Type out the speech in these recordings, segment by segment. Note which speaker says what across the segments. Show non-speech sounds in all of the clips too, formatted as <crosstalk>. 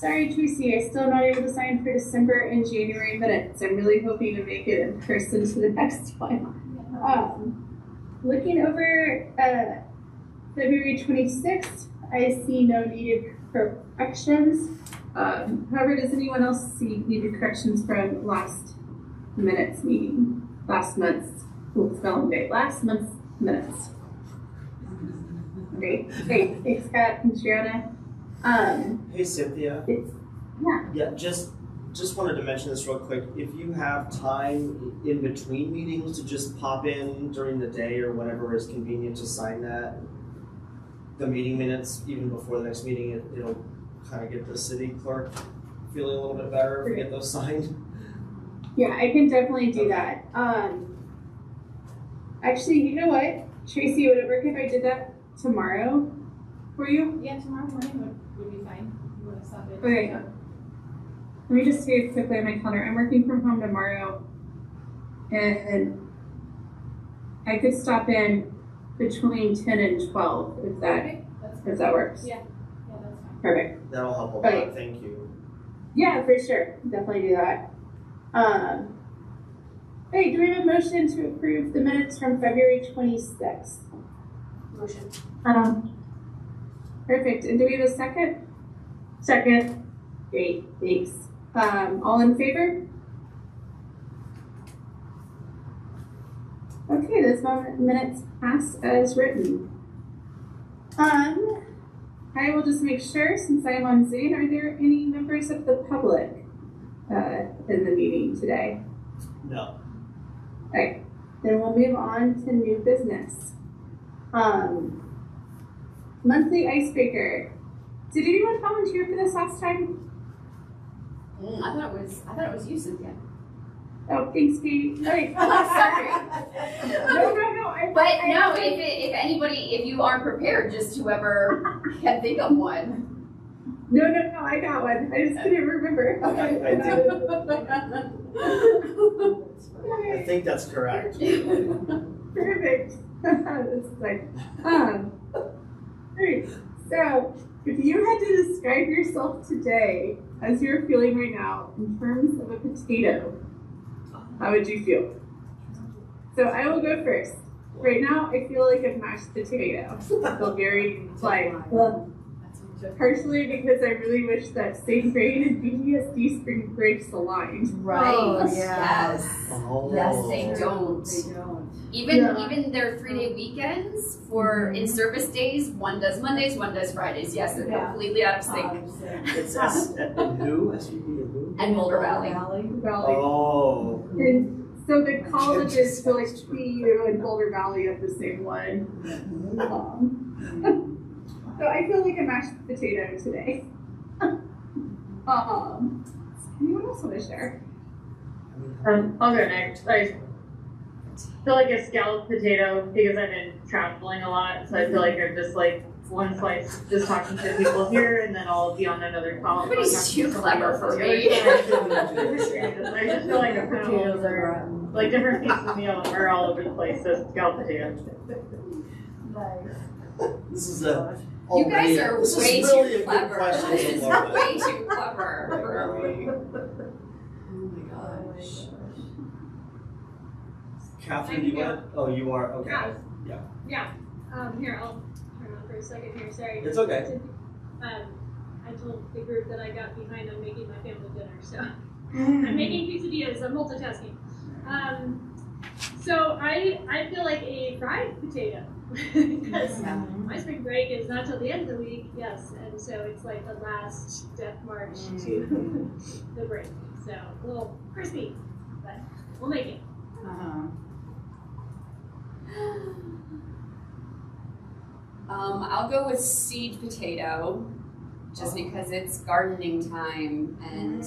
Speaker 1: Sorry, Tracy, I still not able to sign for December and January minutes. I'm really hoping to make it in person to the <laughs> next one. Um, looking over uh, February 26th, I see no needed corrections. Um, however, does anyone else see needed corrections from last minutes meeting? Last month's, spelling date, last month's minutes. Great, great. Thanks, Scott and Shiona. Um,
Speaker 2: Hey Cynthia.
Speaker 1: Yeah.
Speaker 2: Yeah, just, just wanted to mention this real quick. If you have time in between meetings to just pop in during the day or whenever is convenient to sign that, the meeting minutes, even before the next meeting, it, it'll kind of get the city clerk feeling a little bit better if we get those signed.
Speaker 1: Yeah, I can definitely do that. Um, actually, you know what, Tracy, would it work if I did that tomorrow for you?
Speaker 3: Yeah, tomorrow morning would, would be fine. You wanna stop it?
Speaker 1: Okay. Let me just see quickly on my calendar. I'm working from home tomorrow, and I could stop in between ten and twelve if that
Speaker 3: Okay, that's
Speaker 1: if
Speaker 3: perfect.
Speaker 1: that works.
Speaker 3: Yeah, yeah, that's fine.
Speaker 1: Perfect.
Speaker 2: That'll help a
Speaker 1: Okay.
Speaker 2: lot, thank you.
Speaker 1: Yeah, for sure. Definitely do that. Um, hey, do we have a motion to approve the minutes from February twenty sixth?
Speaker 3: Motion.
Speaker 1: I don't. perfect. And do we have a second? Second. Great, thanks. Um, all in favor? Okay, those moment, minutes pass as written. Um, I will just make sure, since I'm on Zoom, are there any members of the public uh, in the meeting today?
Speaker 2: No.
Speaker 1: Okay, then we'll move on to new business. Um, monthly icebreaker. Did anyone volunteer for this last time?
Speaker 4: Mm, I thought it was, I thought it was you, Cynthia.
Speaker 1: Oh, thanks, Pete. Okay. <laughs> <laughs>
Speaker 4: Sorry.
Speaker 1: No, no, no. I,
Speaker 4: But
Speaker 1: I,
Speaker 4: no, if it, if anybody, if you aren't prepared, just whoever <laughs> can think of one.
Speaker 1: No, no, no. I got one. I just couldn't remember.
Speaker 2: I I think that's correct.
Speaker 1: Perfect. That's like, um, alright, so if you had to describe yourself today as you're feeling right now in terms of a potato, how would you feel? So I will go first. Right now, I feel like <laughs> a mashed potato. I feel very like. Partially because I really wish that St. Vrain and BVSD spring breaks aligned.
Speaker 4: Right.
Speaker 5: Oh, yeah.
Speaker 4: Yes.
Speaker 2: Oh.
Speaker 4: Yes, they don't.
Speaker 5: They don't.
Speaker 4: Even
Speaker 1: Yeah.
Speaker 4: even their three day weekends for mm-hmm. in service days, one does Mondays, one does Fridays. Yes, they're
Speaker 5: Yeah.
Speaker 4: completely out of sync.
Speaker 2: It's S, and who? S U P and?
Speaker 4: And Boulder Valley.
Speaker 1: Valley.
Speaker 2: Oh.
Speaker 1: And so the colleges feel like CU and Boulder Valley have the same one. Mm-hmm. Um, <laughs> So I feel like a mashed potato today. <laughs> um, anyone else want to share?
Speaker 6: Um, I'll go next. I feel like a scalloped potato because I've been traveling a lot, so I feel like I'm just like one slice, just talking to people here, and then I'll be on another call.
Speaker 4: Everybody's too clever for me.
Speaker 6: I just feel like I'm kind of over, like different pieces of meal are all over the place. So scalloped potato.
Speaker 2: This is a.
Speaker 4: You guys
Speaker 2: already-
Speaker 4: are
Speaker 2: this is
Speaker 4: way
Speaker 2: really
Speaker 4: too
Speaker 2: a good
Speaker 4: clever.
Speaker 2: question
Speaker 4: This is way too clever. <laughs>
Speaker 5: Oh my gosh.
Speaker 2: Catherine, you want? Oh, you are. Okay.
Speaker 7: Yeah, um, here, I'll turn on for a second here, sorry.
Speaker 2: It's okay.
Speaker 7: Um, I told the group that I got behind on making my family dinner, so <laughs> I'm making quesadillas, I'm multitasking. Um, so I, I feel like a fried potato, because <laughs> my spring break is not till the end of the week, yes, and so it's like the last death march to <laughs> the break. So a little crispy, but we'll make it.
Speaker 5: Uh-huh.
Speaker 4: Um, I'll go with seed potato, just because it's gardening time and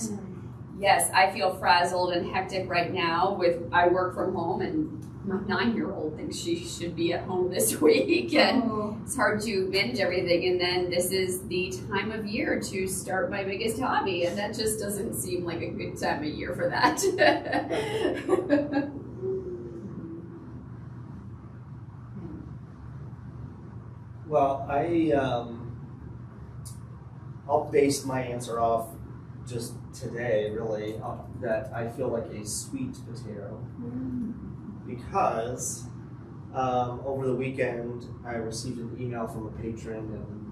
Speaker 4: yes, I feel frazzled and hectic right now with I work from home and my nine year old thinks she should be at home this <laughs> week and it's hard to manage everything and then this is the time of year to start my biggest hobby and that just doesn't seem like a good time of year for that. <laughs>
Speaker 2: Well, I um, I'll base my answer off just today, really, uh, that I feel like a sweet potato. Because um, over the weekend, I received an email from a patron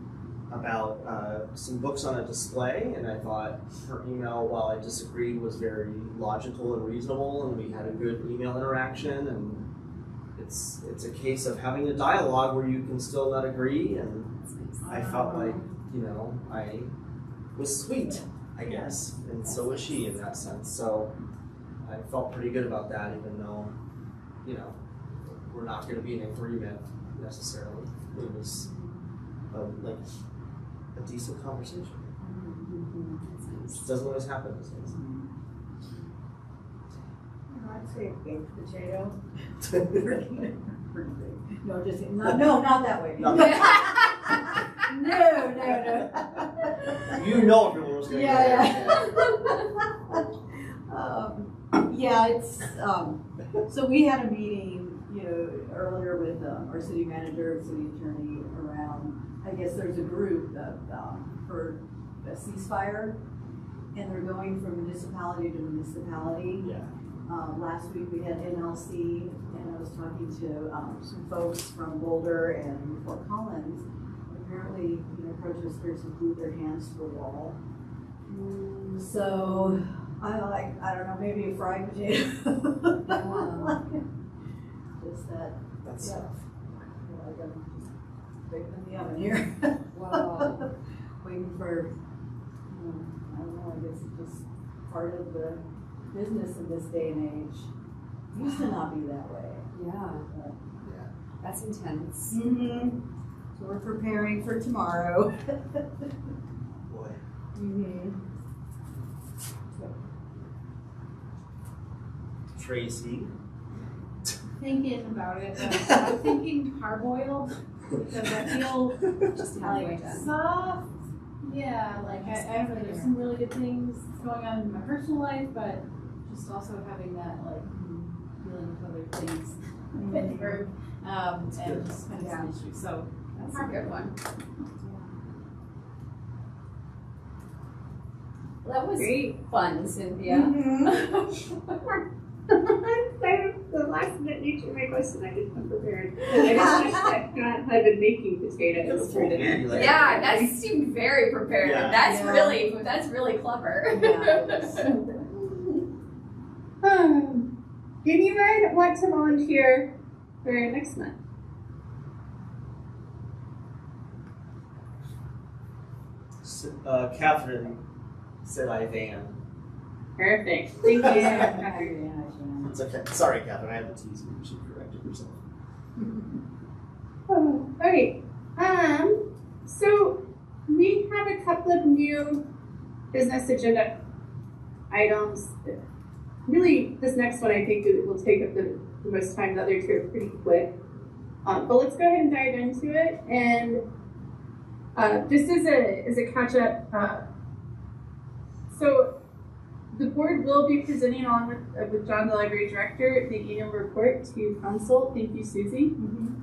Speaker 2: about uh, some books on a display, and I thought her email, while I disagreed, was very logical and reasonable, and we had a good email interaction. And it's it's a case of having a dialogue where you can still not agree, and I felt like you know I was sweet, I guess, and so was she in that sense. So I felt pretty good about that, even though you know we're not going to be in agreement necessarily. It was um, like a decent conversation. It doesn't always happen these days.
Speaker 5: I'd say a baked potato. No, just, no, no, not <laughs> that way.
Speaker 2: No.
Speaker 5: No, no, no.
Speaker 2: you know everyone was going to
Speaker 5: Yeah, <laughs> Um, yeah, it's, um, so we had a meeting, you know, earlier with, um, our city manager, city attorney around, I guess there's a group that, um, for a ceasefire, and they're going from municipality to municipality.
Speaker 2: Yeah.
Speaker 5: Um, last week we had NLC, and I was talking to, um, some folks from Boulder and Fort Collins. Apparently, you know, protesters have glued their hands to the wall. So, I like, I don't know, maybe a fried potato. Just that,
Speaker 2: That's
Speaker 5: yeah. Like I'm just baking in the oven here.
Speaker 4: Wow. <laughs>
Speaker 5: Waiting for, you know, I don't know, I guess it's just part of the business in this day and age. Used to not be that way.
Speaker 4: Yeah,
Speaker 5: but-
Speaker 4: that's intense.
Speaker 5: Mm-hmm. So we're preparing for tomorrow. <laughs>
Speaker 2: boy.
Speaker 5: Mm-hmm.
Speaker 2: Tracy.
Speaker 3: Thinking about it, but I'm thinking parboiled because I feel
Speaker 4: Just
Speaker 3: like
Speaker 4: halfway done.
Speaker 3: soft. Yeah, like I, I don't know, there's some really good things going on in my personal life, but just also having that like dealing with other things. <laughs> Or, um, and just kind of some issues, so.
Speaker 4: That's a good one. Well, that was
Speaker 1: Great.
Speaker 4: fun, Cynthia. <laughs> <laughs> <laughs>
Speaker 1: the last minute you took my question, I didn't come prepared. I just wish that <laughs> Scott had been making potatoes for dinner.
Speaker 2: Maybe like-
Speaker 4: Yeah, that seemed very prepared.
Speaker 2: Yeah.
Speaker 4: That's
Speaker 5: Yeah.
Speaker 4: really that's really clever.
Speaker 5: Yeah. <laughs>
Speaker 1: Um, anyone want to volunteer for next month?
Speaker 2: Uh, Catherine said I van.
Speaker 1: Perfect. Thank you.
Speaker 2: It's okay. Sorry, Catherine. I had to tease you. You should correct yourself.
Speaker 1: Oh, all right. Um, so we have a couple of new business agenda items. Really, this next one I think it will take up the, the most time. The other two are pretty quick. Um, but let's go ahead and dive into it. And uh, just as a as a catch up, uh, so the board will be presenting along with uh, with John, the library director, the annual report to council. Thank you, Susie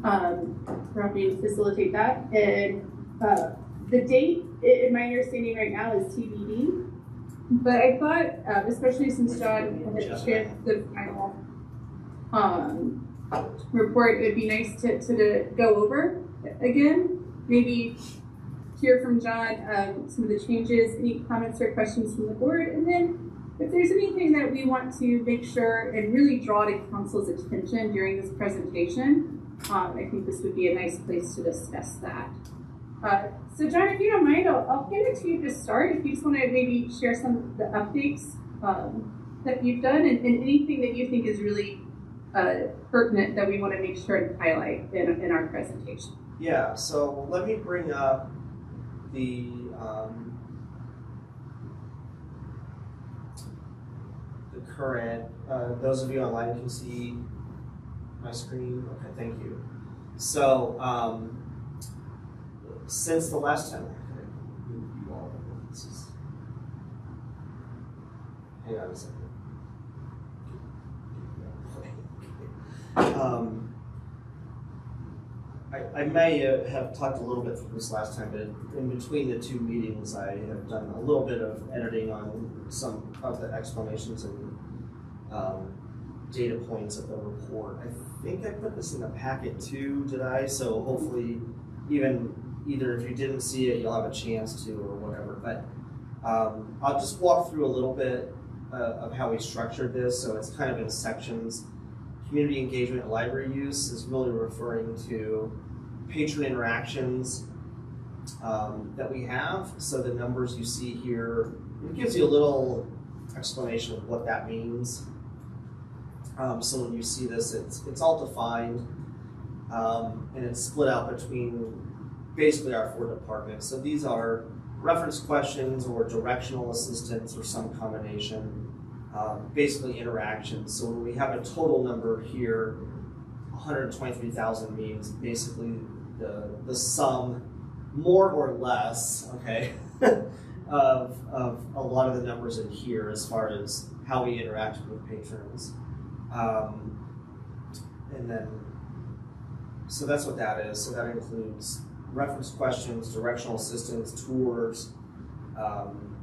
Speaker 1: um, for helping facilitate that. And uh, the date, i- in my understanding right now, is TBD. But I thought, uh, especially since John had shared the final um, report, it would be nice to, to, to go over again. Maybe hear from John um, some of the changes, any comments or questions from the board, and then if there's anything that we want to make sure and really draw to council's attention during this presentation, um, I think this would be a nice place to discuss that. Uh, so John, if you don't mind, I'll, I'll hand it to you to start. If you just want to maybe share some of the updates um, that you've done and, and anything that you think is really uh, pertinent that we want to make sure to highlight in, in our presentation.
Speaker 2: Yeah, so let me bring up the um, the current. Uh, those of you online can see my screen. Okay, thank you. So um, since the last time, you, all. Hang on a second. Um, I, I may have talked a little bit from this last time, but in between the two meetings, I have done a little bit of editing on some of the explanations and um, data points of the report. I think I put this in the packet too, did I? So hopefully, even either if you didn't see it, you'll have a chance to or whatever. But um, I'll just walk through a little bit uh, of how we structured this. So it's kind of in sections. Community engagement and library use is really referring to patron interactions um, that we have. So the numbers you see here, it gives you a little explanation of what that means. Um, so when you see this, it's, it's all defined um, and it's split out between basically our four departments. So these are reference questions or directional assistance or some combination, um, basically interactions. So when we have a total number here, 123,000 means basically the, the sum, more or less, okay, <laughs> of, of a lot of the numbers in here as far as how we interact with patrons. Um, and then, so that's what that is. So that includes reference questions, directional assistance, tours, um,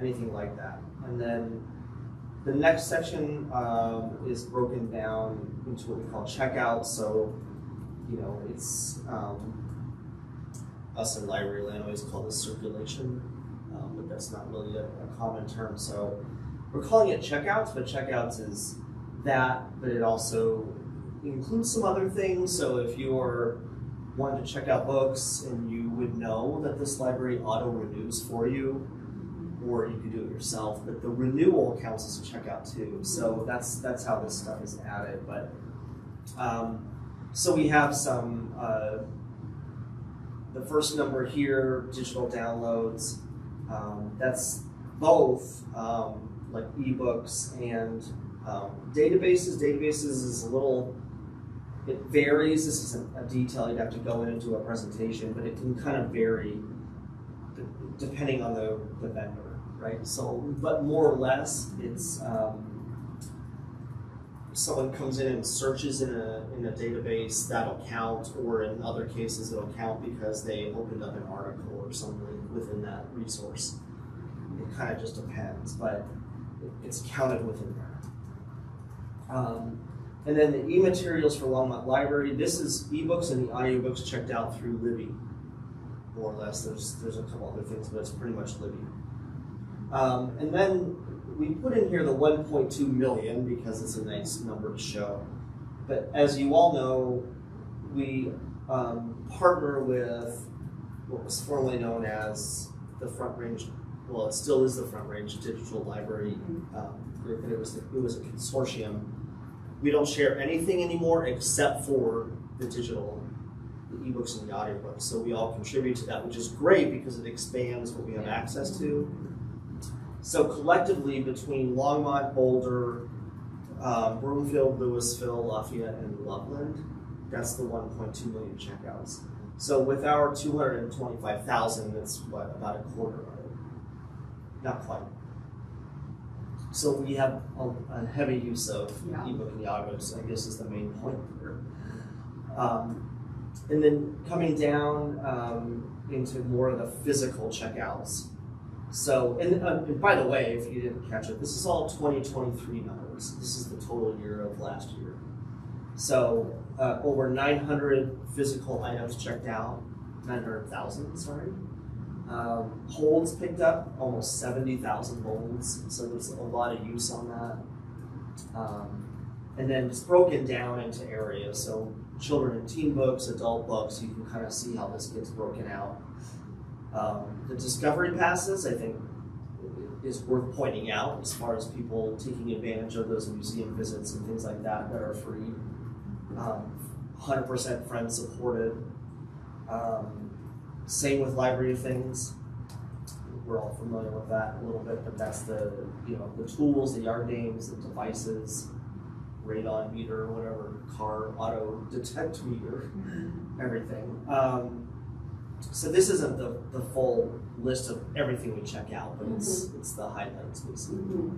Speaker 2: anything like that. And then the next section um, is broken down into what we call checkouts. So, you know, it's um, us in library land always call this circulation, um, but that's not really a, a common term. So we're calling it checkouts, but checkouts is that, but it also includes some other things. So if you're wanting to check out books and you would know that this library auto renews for you, or you could do it yourself, but the renewal counts as a checkout too. So that's that's how this stuff is added. But um, so we have some. Uh, the first number here, digital downloads. Um, that's both um, like ebooks and um, databases. Databases is a little, it varies. This isn't a detail you'd have to go into a presentation, but it can kind of vary depending on the, the vendor, right? So, but more or less, it's um, someone comes in and searches in a, in a database, that'll count, or in other cases, it'll count because they opened up an article or something within that resource. It kind of just depends, but it's counted within there. Um, and then the e-materials for Longmont Library, this is ebooks and the audiobooks checked out through Libby, more or less. There's there's a couple other things, but it's pretty much Libby. Um, and then we put in here the 1.2 million because it's a nice number to show. But as you all know, we um, partner with what was formerly known as the Front Range, well, it still is the Front Range Digital Library um, group, and it was, it was a consortium. We don't share anything anymore except for the digital, the ebooks and the audiobooks. So we all contribute to that, which is great because it expands what we have access to. So collectively, between Longmont, Boulder, um, Broomfield, Louisville, Lafayette, and Loveland, that's the 1.2 million checkouts. So with our 225,000, that's what about a quarter of it? Not quite. So we have a, a heavy use of
Speaker 5: Yeah.
Speaker 2: ebook and the audiobooks. I guess is the main point here. Um, and then coming down um, into more of the physical checkouts. So, and, uh, and by the way, if you didn't catch it, this is all 2023 numbers. This is the total year of last year. So, uh, over 900 physical items checked out, 900,000, sorry. Um, holds picked up, almost 70,000 holds, so there's a lot of use on that. Um, and then it's broken down into areas, so children and teen books, adult books, you can kind of see how this gets broken out. Um, the discovery passes, I think, is worth pointing out as far as people taking advantage of those museum visits and things like that that are free. Um, 100% friend supported. Um, same with library of things. We're all familiar with that a little bit, but that's the you know the tools, the yard names, the devices, radon meter, whatever, car auto detect meter, everything. Um, so this isn't the, the full list of everything we check out, but it's it's the highlights basically.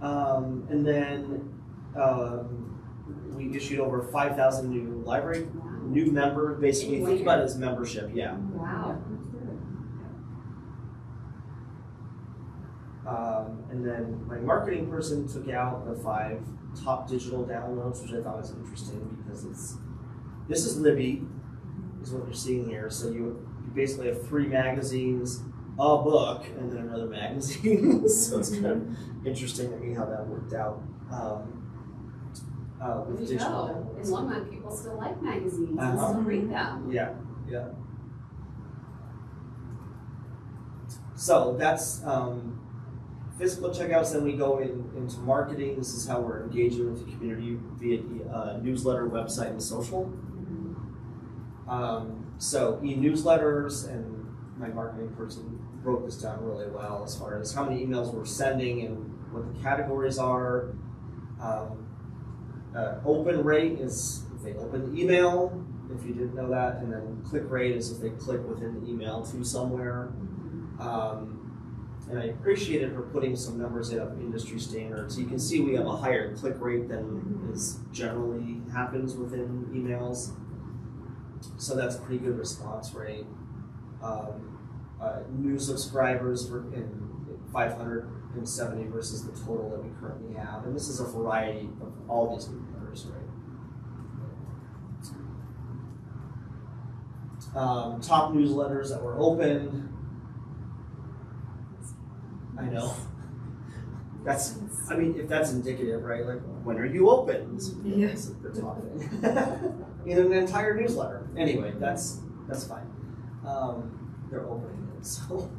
Speaker 2: Um, and then um, we issued over 5,000 new library, new member, basically, think about it as membership, yeah.
Speaker 4: Wow.
Speaker 2: Um, and then my marketing person took out the five top digital downloads, which I thought was interesting because it's this is Libby, is what you're seeing here. So you, you basically have three magazines, a book, and then another <laughs> magazine. so it's kind of interesting to me how that worked out. Um, uh, with
Speaker 4: you
Speaker 2: digital
Speaker 4: go. In. Longmont, people still like magazines and
Speaker 2: Uh-huh.
Speaker 4: still read them.
Speaker 2: Yeah, yeah. So that's um, physical checkouts. Then we go in, into marketing. This is how we're engaging with the community via uh, newsletter, website, and social. Um, so e-newsletters and my marketing person broke this down really well as far as how many emails we're sending and what the categories are. Um, uh, open rate is if they open the email, if you didn't know that, and then click rate is if they click within the email to somewhere. Um, and I appreciated her putting some numbers in of industry standards. You can see we have a higher click rate than is generally happens within emails. So that's pretty good response rate. Um, uh, new subscribers for in 570 versus the total that we currently have, and this is a variety of all these newsletters, right? Um, top newsletters that were opened. I know. That's, I mean, if that's indicative, right? Like, when are you open?
Speaker 5: Yes.
Speaker 2: The top thing. In an entire newsletter. Anyway, that's that's fine. Um, they're opening it, so.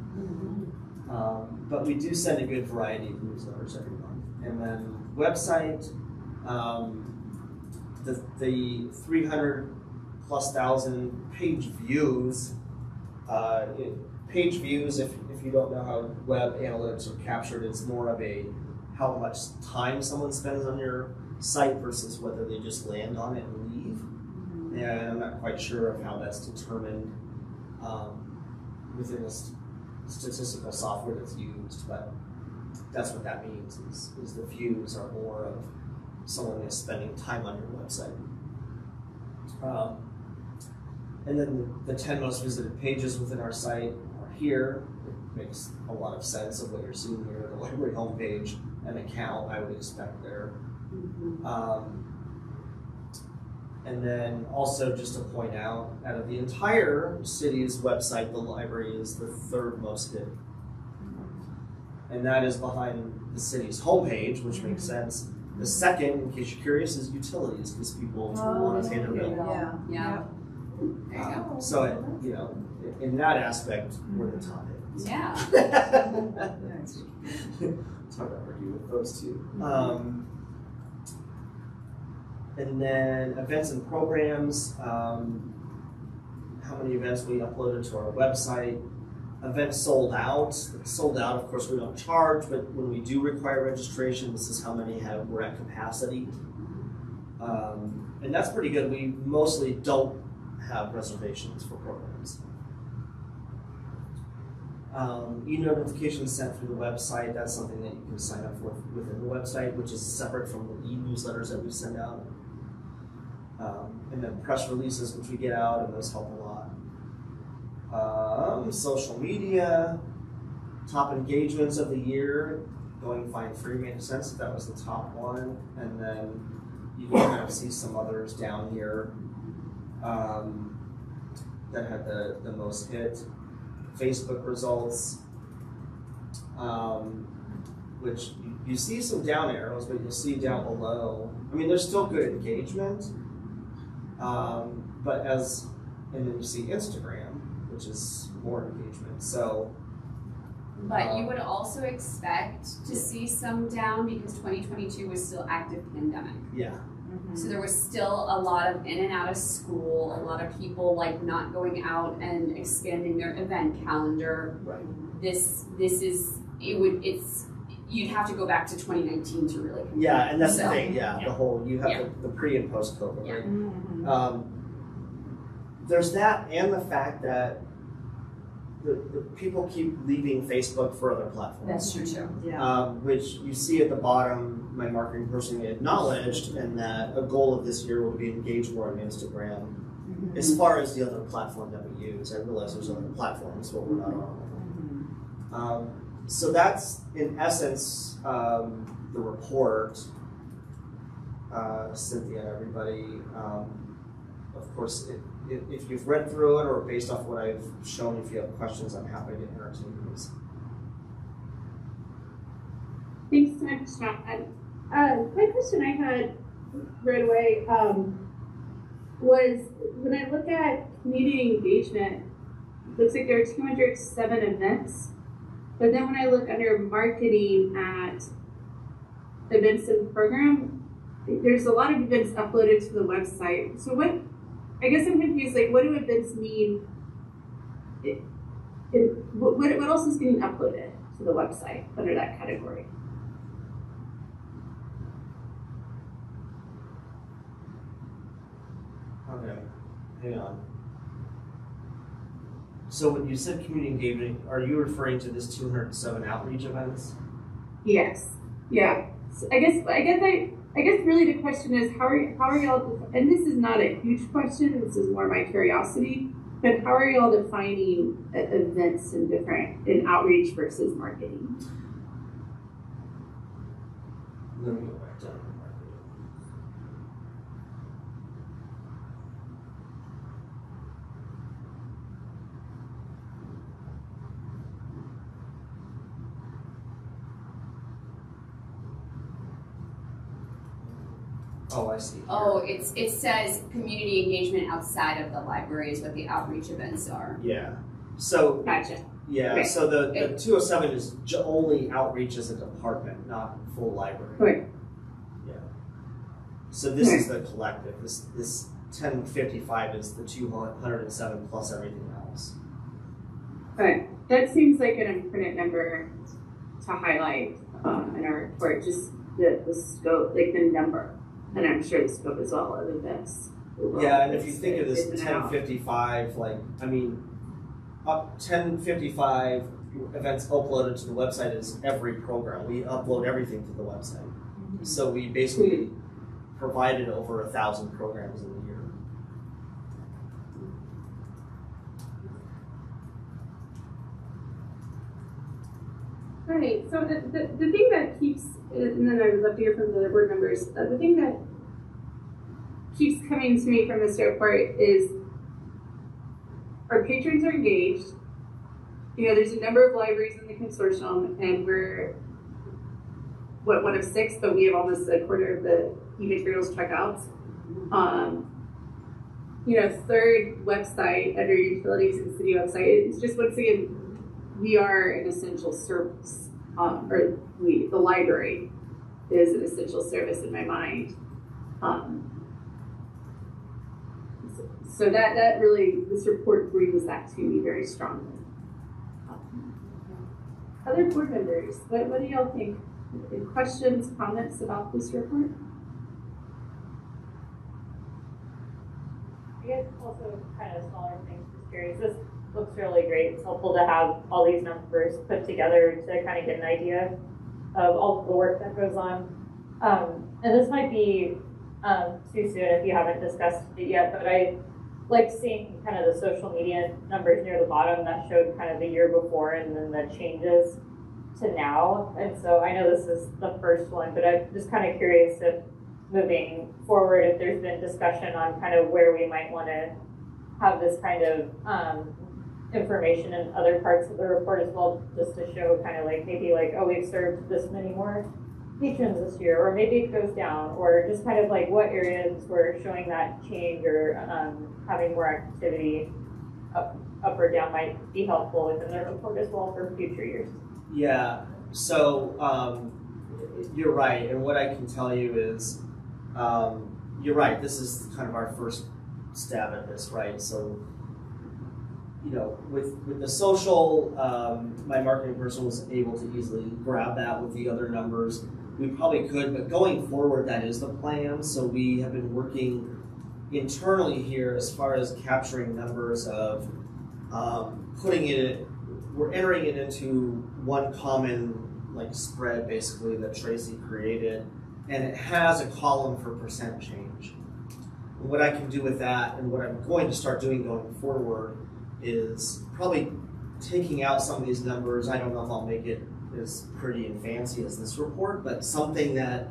Speaker 2: Um, but we do send a good variety of newsletters every month. And then website, um, the, the 300 plus thousand page views. Uh, page views, if, if you don't know how web analytics are captured, it's more of a how much time someone spends on your site versus whether they just land on it and leave. And I'm not quite sure of how that's determined um, within this statistical software that's used, but that's what that means is, is the views are more of someone is spending time on your website. Um, and then the, the 10 most visited pages within our site are here. It makes a lot of sense of what you're seeing here. The library homepage, an account I would expect there. Um, and then also just to point out, out of the entire city's website, the library is the third most hit. And that is behind the city's homepage, which makes sense. The second, in case you're curious, is utilities, because people want to pay their bill.
Speaker 5: Yeah.
Speaker 4: Yeah. There you go.
Speaker 2: Um, So, it, you know, in- that aspect, we're the top hit.
Speaker 4: Yeah. <laughs>
Speaker 2: it's hard to argue with those two. Um, and then events and programs, um, how many events we uploaded to our website. Events sold out. Sold out, of course, we don't charge, but when we do require registration, this is how many have we're at capacity. Um, and that's pretty good. We mostly don't have reservations for programs. Um, e-notifications sent through the website, that's something that you can sign up for within the website, which is separate from the e-newsletters that we send out. Um, and then press releases, which we get out, and those help a lot. Um, social media, top engagements of the year, going find free made sense that was the top one, and then you can kind of see some others down here um, that had the, the most hit. Facebook results, um, which you, you see some down arrows, but you'll see down below. I mean, there's still good engagement, um, but as and then you see Instagram, which is more engagement. So
Speaker 4: But you would also expect to see some down because 2022 was still active pandemic.
Speaker 2: yeah,
Speaker 4: So there was still a lot of in and out of school, a lot of people like not going out and expanding their event calendar.
Speaker 2: right.
Speaker 4: This this is it would it's you'd have to go back to 2019 to really compare.
Speaker 2: Yeah, and that's the thing. Yeah, the whole you have
Speaker 4: Yeah.
Speaker 2: the, the pre and post COVID.
Speaker 4: Yeah.
Speaker 2: Right? Um, there's that, and the fact that the, the people keep leaving Facebook for other platforms.
Speaker 4: That's true too.
Speaker 5: Yeah.
Speaker 2: Um, which you see at the bottom, my marketing person acknowledged, and that a goal of this year will be engage more on Instagram.
Speaker 5: Mm-hmm.
Speaker 2: As far as the other platform that we use, I realize there's other platforms, but we're not on.
Speaker 5: Mhm.
Speaker 2: Um, so that's in essence um, the report. Uh, Cynthia everybody. Um, of course, it, if you've read through it or based off what I've shown, if you have questions, I'm happy to entertain these.
Speaker 1: Thanks so much. Uh, my question I had right away um, was when I look at community engagement, looks like there are 207 events. But then when I look under marketing at events and program, there's a lot of events uploaded to the website. So what, I guess I'm confused, like what do events mean? It, it, what, what else is getting uploaded to the website under that category?
Speaker 2: Okay, hang on. So when you said community engagement, are you referring to this 207 outreach events?
Speaker 1: Yes. Yeah. So I guess I guess I I guess really the question is how are how are y'all and this is not a huge question. This is more my curiosity. But how are y'all defining events in different in outreach versus marketing?
Speaker 2: Let me down. to marketing. Oh, I see.
Speaker 4: Oh, it's it says community engagement outside of the library is what the outreach events are.
Speaker 2: Yeah. So
Speaker 1: Gotcha.
Speaker 2: yeah.
Speaker 1: Okay.
Speaker 2: So the, the
Speaker 4: It-
Speaker 2: 207 is j- only outreach as a department, not full library.
Speaker 1: Okay.
Speaker 2: Yeah. So this is the collective. This this 1055 is the 207 plus everything else.
Speaker 1: But that seems like an important number to highlight um, in our report. Just the, the scope, like the number, and I'm sure the scope as well of events. overall.
Speaker 2: Yeah, and if you think of this
Speaker 1: it's an
Speaker 2: 1055, like, I mean, up 1055 events uploaded to the website is every program. We upload everything to the website.
Speaker 1: Mm-hmm.
Speaker 2: So we basically provided over a thousand programs in a year.
Speaker 1: Right. So the, the, the thing that keeps, and then I would love to hear from the other board members. Uh, the thing that keeps coming to me from this report is our patrons are engaged. You know, there's a number of libraries in the consortium, and we're what one of six, but we have almost a quarter of the e-materials checkouts. Um, you know, third website under utilities and city website. It's just once again we are an essential service, um, or we, the library is an essential service in my mind. Um, so- that, that really, this report brings that to me very strongly. Um, Other board members, what, what do y'all think? Any Questions, comments about this report?
Speaker 8: I guess also kind of a smaller things, just curious, this looks really great, it's helpful to have all these numbers put together to kind of get an idea of all the work that goes on. Um, and this might be, um, too soon if you haven't discussed it yet, but I like seeing kind of the social media numbers near the bottom that showed kind of the year before and then the changes to now. And so I know this is the first one, but I'm just kind of curious if moving forward, if there's been discussion on kind of where we might want to have this kind of um, information in other parts of the report as well, just to show kind of like maybe like, oh, we've served this many more patrons this year, or maybe it goes down, or just kind of like what areas we're showing that change or um, having more activity up, up or down might be helpful within the report as well for future years.
Speaker 2: Yeah, so um, you're right, and what I can tell you is, um, you're right. This is kind of our first stab at this, right? So, you know, with with the social, um, my marketing person was able to easily grab that with the other numbers. We probably could, but going forward, that is the plan. So we have been working internally here as far as capturing numbers of um, putting it we're entering it into one common like spread basically that Tracy created, and it has a column for percent change. What I can do with that, and what I'm going to start doing going forward, is probably taking out some of these numbers. I don't know if I'll make it as pretty and fancy as this report, but something that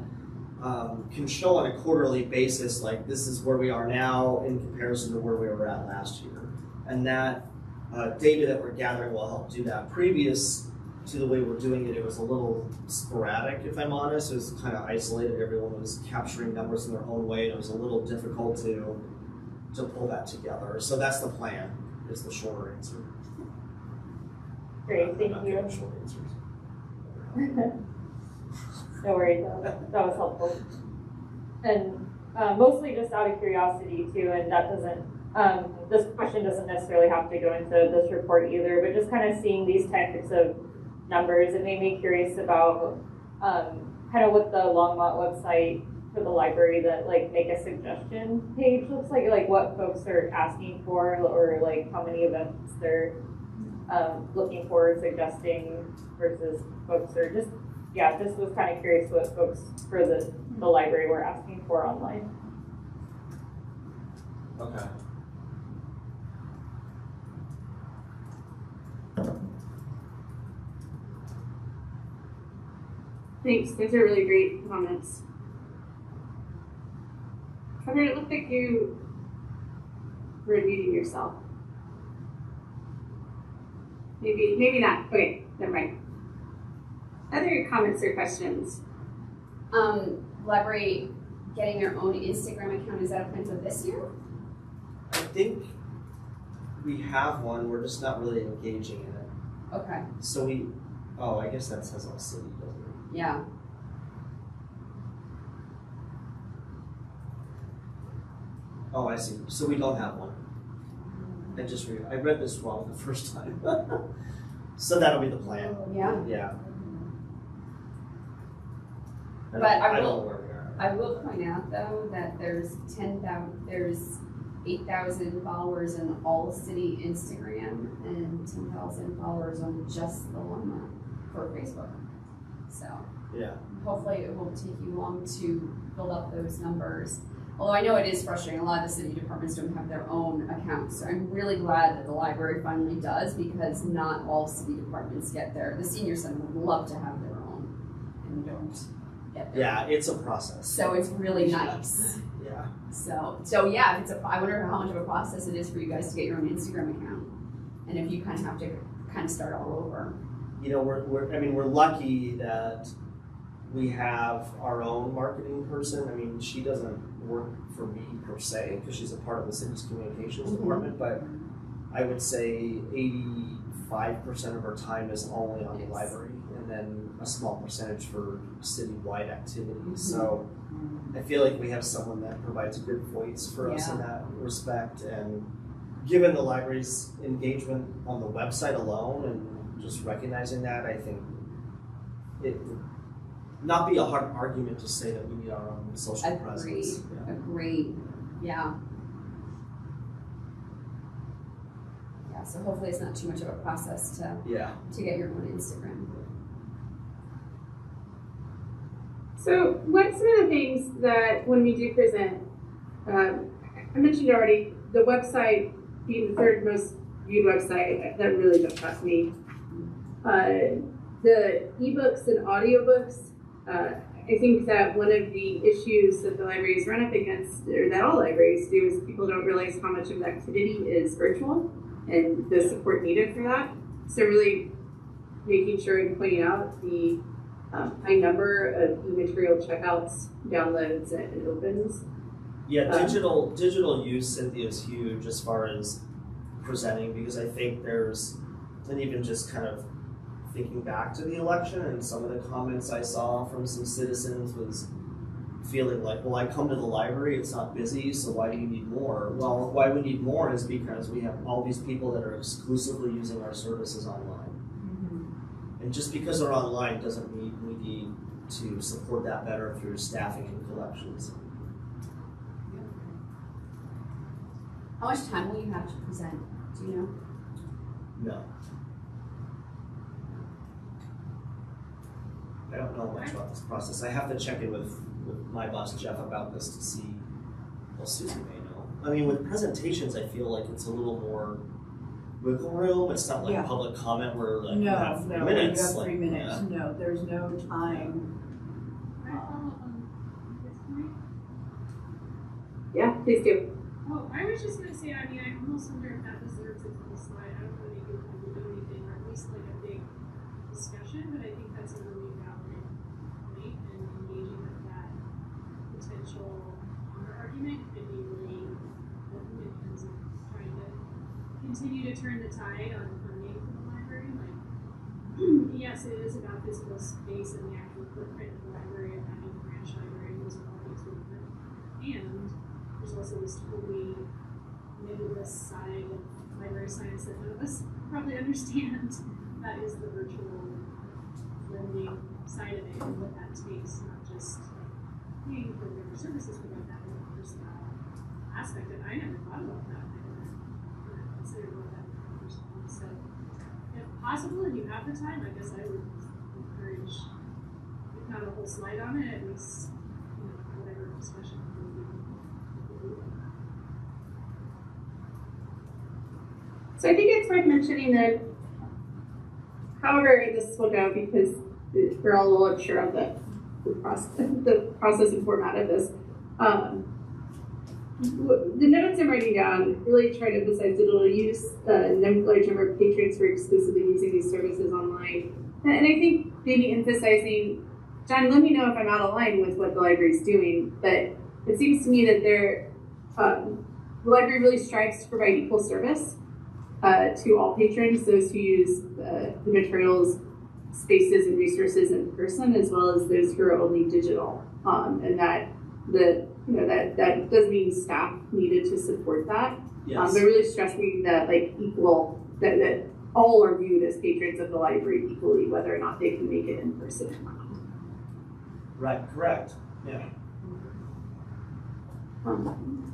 Speaker 2: um, can show on a quarterly basis, like this is where we are now in comparison to where we were at last year. And that uh, data that we're gathering will help do that. Previous to the way we're doing it, it was a little sporadic, if I'm honest. It was kind of isolated. Everyone was capturing numbers in their own way, and it was a little difficult to to pull that together. So that's the plan. Is the shorter answer.
Speaker 8: Great, thank
Speaker 2: not
Speaker 8: you.
Speaker 2: giving short answers. <laughs>
Speaker 8: No worries, that, that was helpful. And uh, mostly just out of curiosity too, and that doesn't, um, this question doesn't necessarily have to go into this report either, but just kind of seeing these types of numbers, it made me curious about um, kind of what the Longmont website for the library that like make a suggestion page looks like, like what folks are asking for, or like how many events they're um, looking for, suggesting versus folks are just yeah, just was kind of curious what folks for the, the library were asking for online.
Speaker 2: Okay.
Speaker 1: Thanks. Those are really great comments. Heather, it looked like you were muting yourself. Maybe, maybe not. Okay, never mind. Other comments or questions?
Speaker 4: Um, library getting their own Instagram account, is that a plan for this year?
Speaker 2: I think we have one. We're just not really engaging in it.
Speaker 4: Okay,
Speaker 2: So we. Oh, I guess that says all city, doesn't it?
Speaker 4: yeah.
Speaker 2: Oh, I see. So we don't have one. I just re- I read this wrong the first time. <laughs> so that'll be the plan.
Speaker 4: Oh, yeah.
Speaker 2: Yeah. I
Speaker 4: But I
Speaker 2: don't
Speaker 4: will-
Speaker 2: where we are.
Speaker 4: I will point out though that there's ten thousand, there's eight thousand followers in all city Instagram and ten thousand followers on just the one for Facebook. So
Speaker 2: Yeah.
Speaker 4: hopefully it won't take you long to build up those numbers. Although I know it is frustrating, a lot of the city departments don't have their own accounts. So I'm really glad that the library finally does because not all city departments get there. The senior center would love to have their own and don't get there.
Speaker 2: Yeah, it's a process.
Speaker 4: So it's really nice.
Speaker 2: Yeah.
Speaker 4: So, so yeah, it's a, I wonder how much of a process it is for you guys to get your own Instagram account. And if you kind of have to kind of start all over.
Speaker 2: You know, we're, we're I mean, we're lucky that we have our own marketing person. I mean, she doesn't work for me per se because she's a part of the city's communications
Speaker 4: Mhm.
Speaker 2: department, but I would say 85% of her time is only on the library and then a small percentage for citywide activities. So I feel like we have someone that provides a good voice for us in that respect. And given the library's engagement on the website alone and just recognizing that, I think it not be a hard argument to say that we need our own social
Speaker 4: Agreed.
Speaker 2: presence. Yeah.
Speaker 4: Agreed. Yeah. Yeah, so hopefully it's not too much of a process to,
Speaker 2: Yeah.
Speaker 4: to get your own Instagram.
Speaker 1: So, what's some of the things that when we do present, um, I mentioned already the website being the third most viewed website that really impressed me. Uh, the ebooks and audiobooks, uh, I think that one of the issues that the libraries run up against, or that all libraries do, is people don't realize how much of the activity is virtual and the support needed for that. So, really making sure and pointing out the um, high number of e-material checkouts, downloads, and, opens.
Speaker 2: Yeah,
Speaker 1: Um,
Speaker 2: digital digital use, Cynthia, is huge as far as presenting because I think there's, and even just kind of thinking back to the election and some of the comments I saw from some citizens was feeling like, well, I come to the library, it's not busy, so why do you need more? Well, why we need more is because we have all these people that are exclusively using our services online. Mm-hmm. And just because they're online doesn't mean we need to support that better through staffing and collections.
Speaker 4: How much time will you have to present? Do you know?
Speaker 2: No. I don't know much about this process. I have to check in with, with my boss Jeff about this to see. Well, Susie may know. I mean, with presentations, I feel like it's a little more wiggle room. It's not like
Speaker 5: Yeah.
Speaker 2: public comment where like you
Speaker 5: No,
Speaker 2: have three
Speaker 5: no, you
Speaker 2: minutes.
Speaker 5: have
Speaker 2: like,
Speaker 5: three minutes,
Speaker 2: yeah.
Speaker 5: no, there's no time.
Speaker 7: Can I follow up on this point?
Speaker 1: Um, yeah, please do.
Speaker 7: Oh, I was just gonna say, I mean, I almost wonder if that deserves its own slide. I don't know that you can do anything, or at least like a big discussion, but I think that's a really valid point, and engaging with that potential counter argument could be really important in terms of trying to continue to turn the tide on funding for the library, like, yes, it is about physical space and the actual footprint of the library and having a branch library, all things we want. And there's also this totally nebulous side of library science that none of us probably understand. <laughs> That is the virtual lending side of it and what that takes, not just like for whatever services provide that, but the personal aspect. And I never thought about that. I never, considered what that someone. So if possible and you have the time, I guess I would encourage, if not a whole slide on it, at least, you know, whatever discussion.
Speaker 1: So I think it's worth mentioning that however this will go, because we're all a little unsure of the, the process, the process and format of this. Um, the notes I'm writing down really try to emphasize digital use, uh, and then large number of patrons for exclusively using these services online. And, I think maybe emphasizing, John, let me know if I'm out of line with what the library's doing, but it seems to me that they're, um, the library really strives to provide equal service uh, to all patrons, those who use uh, the materials, spaces, and resources in person, as well as those who are only digital. Um, and that the you know that that does mean staff needed to support that. Um,
Speaker 2: Yes.
Speaker 1: but really stressing that like equal that that all are viewed as patrons of the library equally, whether or not they can make it in person or not.
Speaker 2: Right. Correct. Yeah.
Speaker 1: Um,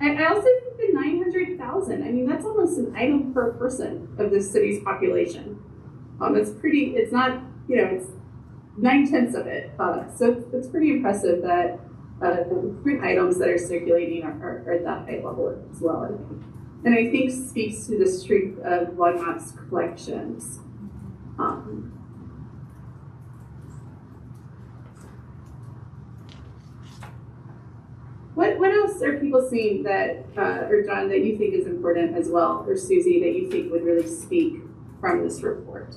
Speaker 1: and I also think the nine hundred thousand. I mean, that's almost an item per person of the city's population. Um, it's pretty. It's not. You know, it's nine tenths of it. So it's, pretty impressive that uh, the print items that are circulating are, are, are at that high level as well. I think. And I think speaks to the strength of Longmont's collections. Um, What what else are people seeing that, uh, or John, that you think is important as well, or Susie, that you think would really speak from this report?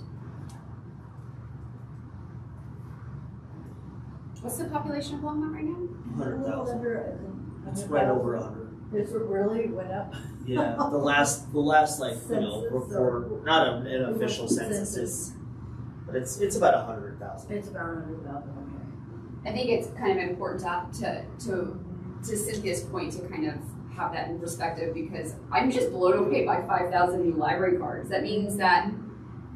Speaker 4: What's the population of Longmont right now?
Speaker 2: Hundred thousand.
Speaker 5: Under-
Speaker 2: It's right over a hundred.
Speaker 5: It's really went up.
Speaker 2: Yeah. The last the last like you know
Speaker 5: Census
Speaker 2: report, not a, an official
Speaker 5: Census.
Speaker 2: census, it's, but it's it's about a hundred thousand.
Speaker 5: It's about a hundred thousand,
Speaker 4: I think it's kind of important to, to, to, to Cynthia's point to kind of have that in perspective because I'm just blown away by five thousand new library cards. That means that,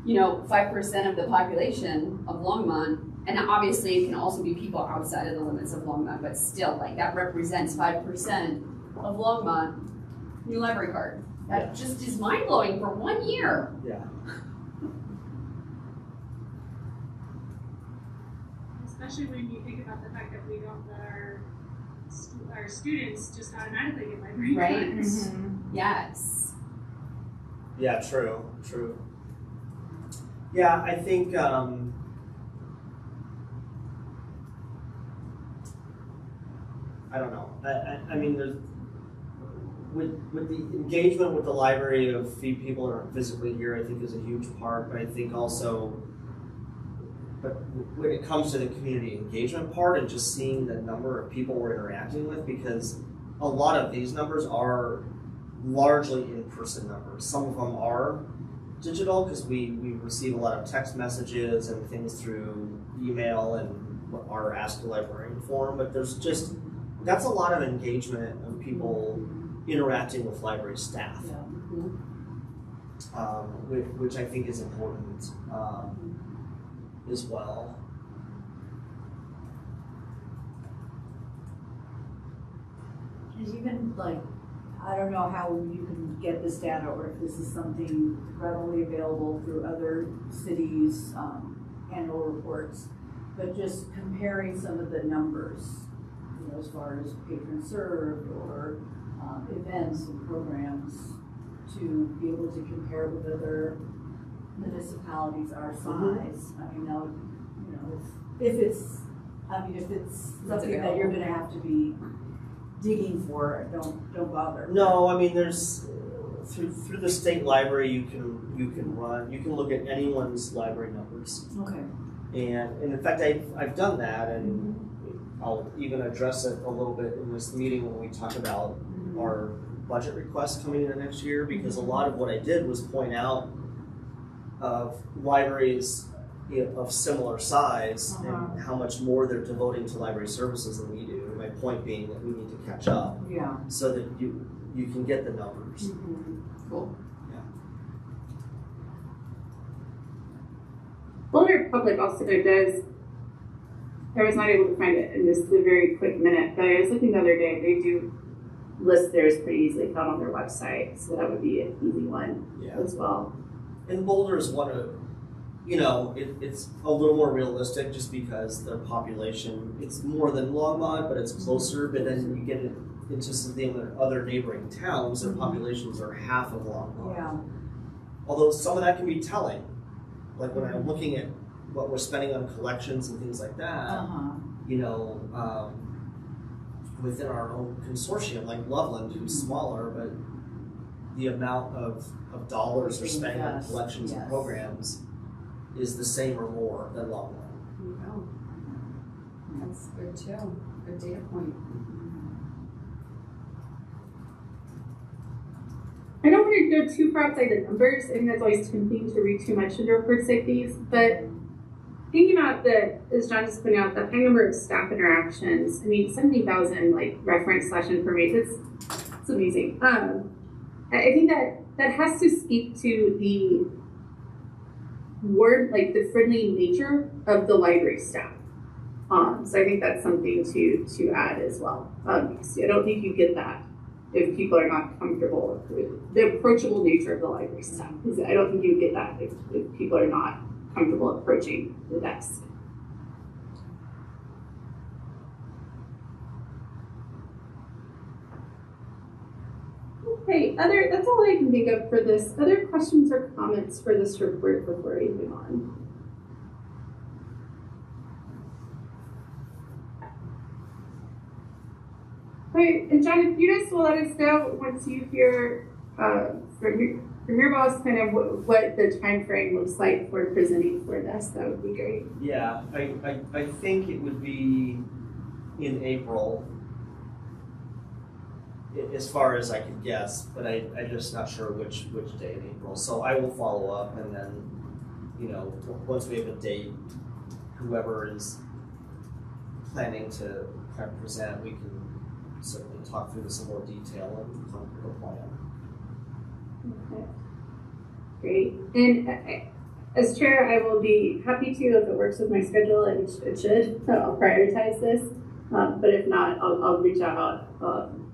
Speaker 4: you know, five percent of the population of Longmont, and obviously it can also be people outside of the limits of Longmont, but still, like, that represents five percent of Longmont new library card. That just is mind blowing for one year.
Speaker 2: Yeah.
Speaker 7: Especially when you think about the fact that we don't let our stu- our students just automatically get library
Speaker 4: Right.
Speaker 7: cards.
Speaker 4: Yes.
Speaker 2: Yeah, true, true. Yeah, I think um, I don't know. I, I, I mean, there's with with the engagement with the library of people that aren't physically here. I think is a huge part, but I think also. But when it comes to the community engagement part and just seeing the number of people we're interacting with, because a lot of these numbers are largely in-person numbers. Some of them are digital because we, we receive a lot of text messages and things through email and our Ask a Librarian form, but there's just, that's a lot of engagement of people interacting with library staff,
Speaker 5: yeah.
Speaker 2: um, which, which I think is important um, as well.
Speaker 5: Even like, I don't know how you can get this data or if this is something readily available through other cities, um, annual reports, but just comparing some of the numbers, know, as far as patron served or um, events and programs to be able to compare with other municipalities our size. I mean, now, you know, if, if it's, I mean, if it's something that you're gonna have to be digging for, don't, don't bother.
Speaker 2: No, I mean, there's, through, through the state library, you can, you can run, you can look at anyone's library numbers.
Speaker 5: Okay.
Speaker 2: And, and in fact, I've, I've done that and I'll even address it a little bit in this meeting when we talk about our budget requests coming in the next year, because a lot of what I did was point out of libraries you know, of similar size and uh-huh. how much more they're devoting to library services than we do. My point being that we need to catch up
Speaker 5: Yeah.
Speaker 2: so that you, you can get the numbers. Mm-hmm.
Speaker 4: Cool. Yeah.
Speaker 1: Boulder Public also does, I was not able to find it in this a very quick minute, but I was looking the other day, they do list theirs pretty easily found on their website, so that would be an easy one
Speaker 2: Yeah.
Speaker 1: as well.
Speaker 2: And Boulder is one of, you know, it, it's a little more realistic just because their population, it's more than Longmont, but it's closer. But then you get it into some of the other neighboring towns, their mm-hmm. populations are half of Longmont.
Speaker 5: Yeah.
Speaker 2: Although some of that can be telling. Like when I'm looking at what we're spending on collections and things like that,
Speaker 5: Uh-huh.
Speaker 2: you know, um, within our own consortium, like Loveland, who's smaller, but the amount of, of dollars we're spending on
Speaker 5: Yes,
Speaker 2: collections and programs is the same or more than Loveland.
Speaker 4: Wow. That's good too. Good data point.
Speaker 1: I don't want to go too far outside the numbers. I think that's always tempting to read too much into reports like these. But thinking about the, as John just pointed out, the high number of staff interactions. I mean, seventy thousand like reference slash information. It's, it's amazing. Um, I think that that has to speak to the word, like the friendly nature of the library staff. Um, so I think that's something to to add as well. Um, I don't think you get that if people are not comfortable with the approachable nature of the library staff. I don't think you get that if, if people are not comfortable approaching the desk. Okay, other that's all I can think of for this. Other questions or comments for this report before we move on? Right, and John, if you just will let us know once you hear uh, from your your boss kind of what, what the time frame looks like for presenting for this, that would be great.
Speaker 2: Yeah, I, I, I think it would be in April, as far as I could guess, but I, I'm just not sure which, which day in April. So I will follow up and then, you know, once we have a date, whoever is planning to present, we can certainly talk through this in more detail and come with a plan.
Speaker 1: Great. And uh, uh, as chair, I will be happy to if it works with my schedule, and it sh- it should. <laughs> I'll prioritize this. Um, but if not, I'll, I'll reach out um,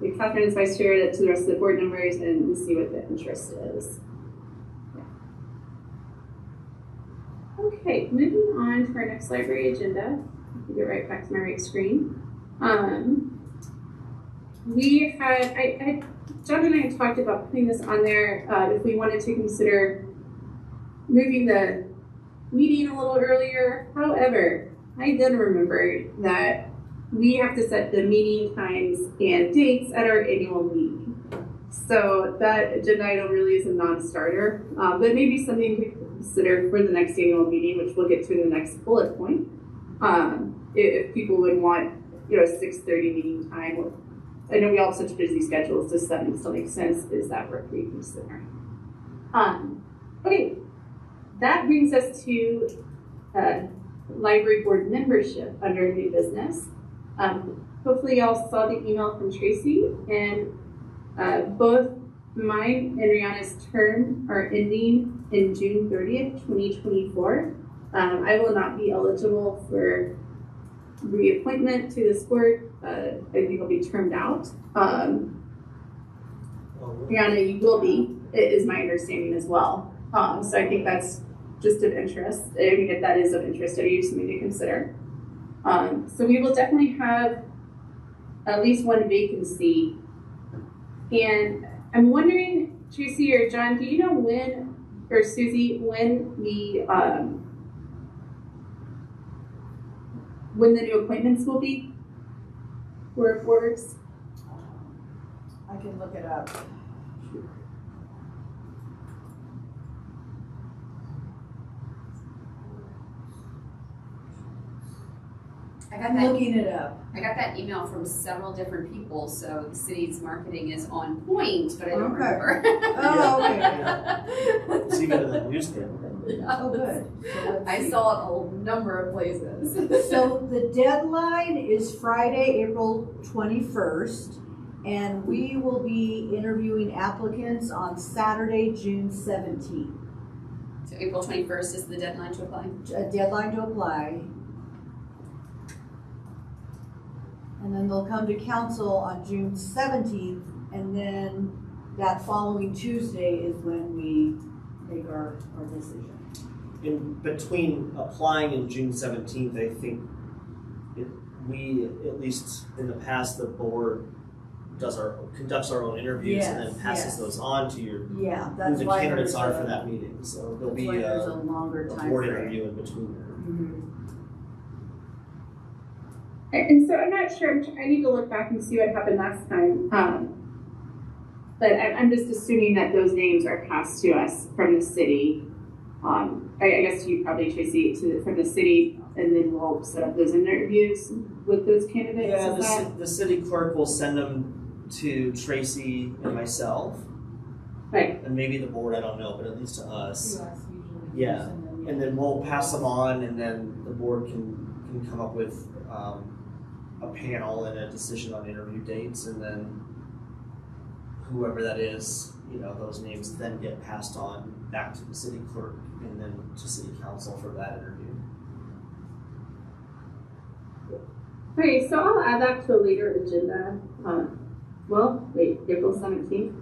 Speaker 1: with Catherine as vice chair to the rest of the board members and see what the interest is. Okay, moving on to our next library agenda. Get right back to my right screen. Um, we had I, I John and I talked about putting this on there uh, if we wanted to consider moving the meeting a little earlier. However, I then remembered that we have to set the meeting times and dates at our annual meeting. So that agenda item really is a non-starter, uh, but maybe something to consider for the next annual meeting, which we'll get to in the next bullet point. Um, if, people would want, you know, a six thirty meeting time, I know we all have such busy schedules. Does that still make sense? Is that worth reconsidering? Um, okay, that brings us to uh, library board membership under new business. Um, hopefully, y'all saw the email from Tracy, and uh, both mine and Rihanna's term are ending in June 30th, 2024. Um, I will not be eligible for reappointment to this board. Uh, I think I'll be termed out. Um, Brianna, you will be, it is my understanding as well. Um, so I think that's just of interest. I mean, if that is of interest, are you something to consider? Um, so we will definitely have at least one vacancy. And I'm wondering, Tracy or John, do you know when, or Susie, when the, um, when the new appointments will be? For boards?
Speaker 5: I can look it up.
Speaker 4: I got
Speaker 5: I'm
Speaker 4: that.
Speaker 5: looking it up.
Speaker 4: I got that email from several different people, so the city's marketing is on point, but I don't
Speaker 5: Okay.
Speaker 4: remember.
Speaker 5: Oh, okay. <laughs>
Speaker 2: It's even in the newspaper. <laughs>
Speaker 5: Oh, good. So
Speaker 4: I saw it a number of places. <laughs>
Speaker 5: So the deadline is Friday, April twenty-first, and we will be interviewing applicants on Saturday, June seventeenth.
Speaker 4: So April twenty-first is the deadline to apply.
Speaker 5: A deadline to apply. And then they'll come to council on June seventeenth, and then that following Tuesday is when we make our, our decision.
Speaker 2: In between applying and June seventeenth, I think it, we, at least in the past, the board does our, conducts our own interviews and then passes
Speaker 5: yes.
Speaker 2: those on to your,
Speaker 5: Yeah,
Speaker 2: who the candidates are
Speaker 5: a-
Speaker 2: for that meeting, so there'll be
Speaker 5: a
Speaker 2: a,
Speaker 5: longer
Speaker 2: a
Speaker 5: time
Speaker 2: board
Speaker 5: frame.
Speaker 2: interview in between there.
Speaker 5: Mhm.
Speaker 1: And and so I'm not sure, I need to look back and see what happened last time. Um, but I'm, I'm just assuming that those names are passed to us from the city. Um, I, I guess you probably, Tracy, to, from the city, and then we'll set up those interviews with those candidates.
Speaker 2: Yeah, the, the city clerk will send them to Tracy and myself.
Speaker 1: Right.
Speaker 2: And maybe the board, I don't know, but at least to us.
Speaker 5: US usually.
Speaker 2: Yeah,
Speaker 5: and then,
Speaker 2: And then we'll pass them on and then the board can, can come up with, um, a panel and a decision on interview dates and then whoever that is, you know, those names then get passed on back to the city clerk and then to city council for that interview.
Speaker 1: Okay, so I'll add that to a later agenda. Uh, well, wait, April seventeenth?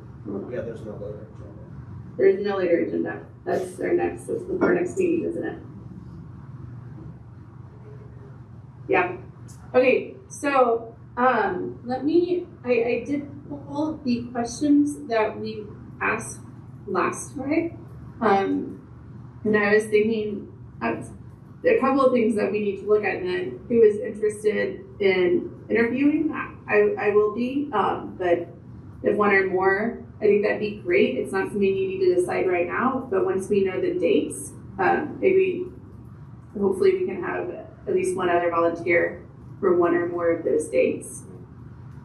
Speaker 2: Yeah, there's no later agenda.
Speaker 1: There is no later agenda. That's our next, that's our next meeting, isn't it? Yeah. Okay, so, um, let me, I, I did pull the questions that we asked last time. Um, and I was thinking, uh, a couple of things that we need to look at, and then who is interested in interviewing, I, I will be, um, but if one or more, I think that'd be great. It's not something you need to decide right now, but once we know the dates, um, maybe, hopefully we can have at least one other volunteer for one or more of those dates.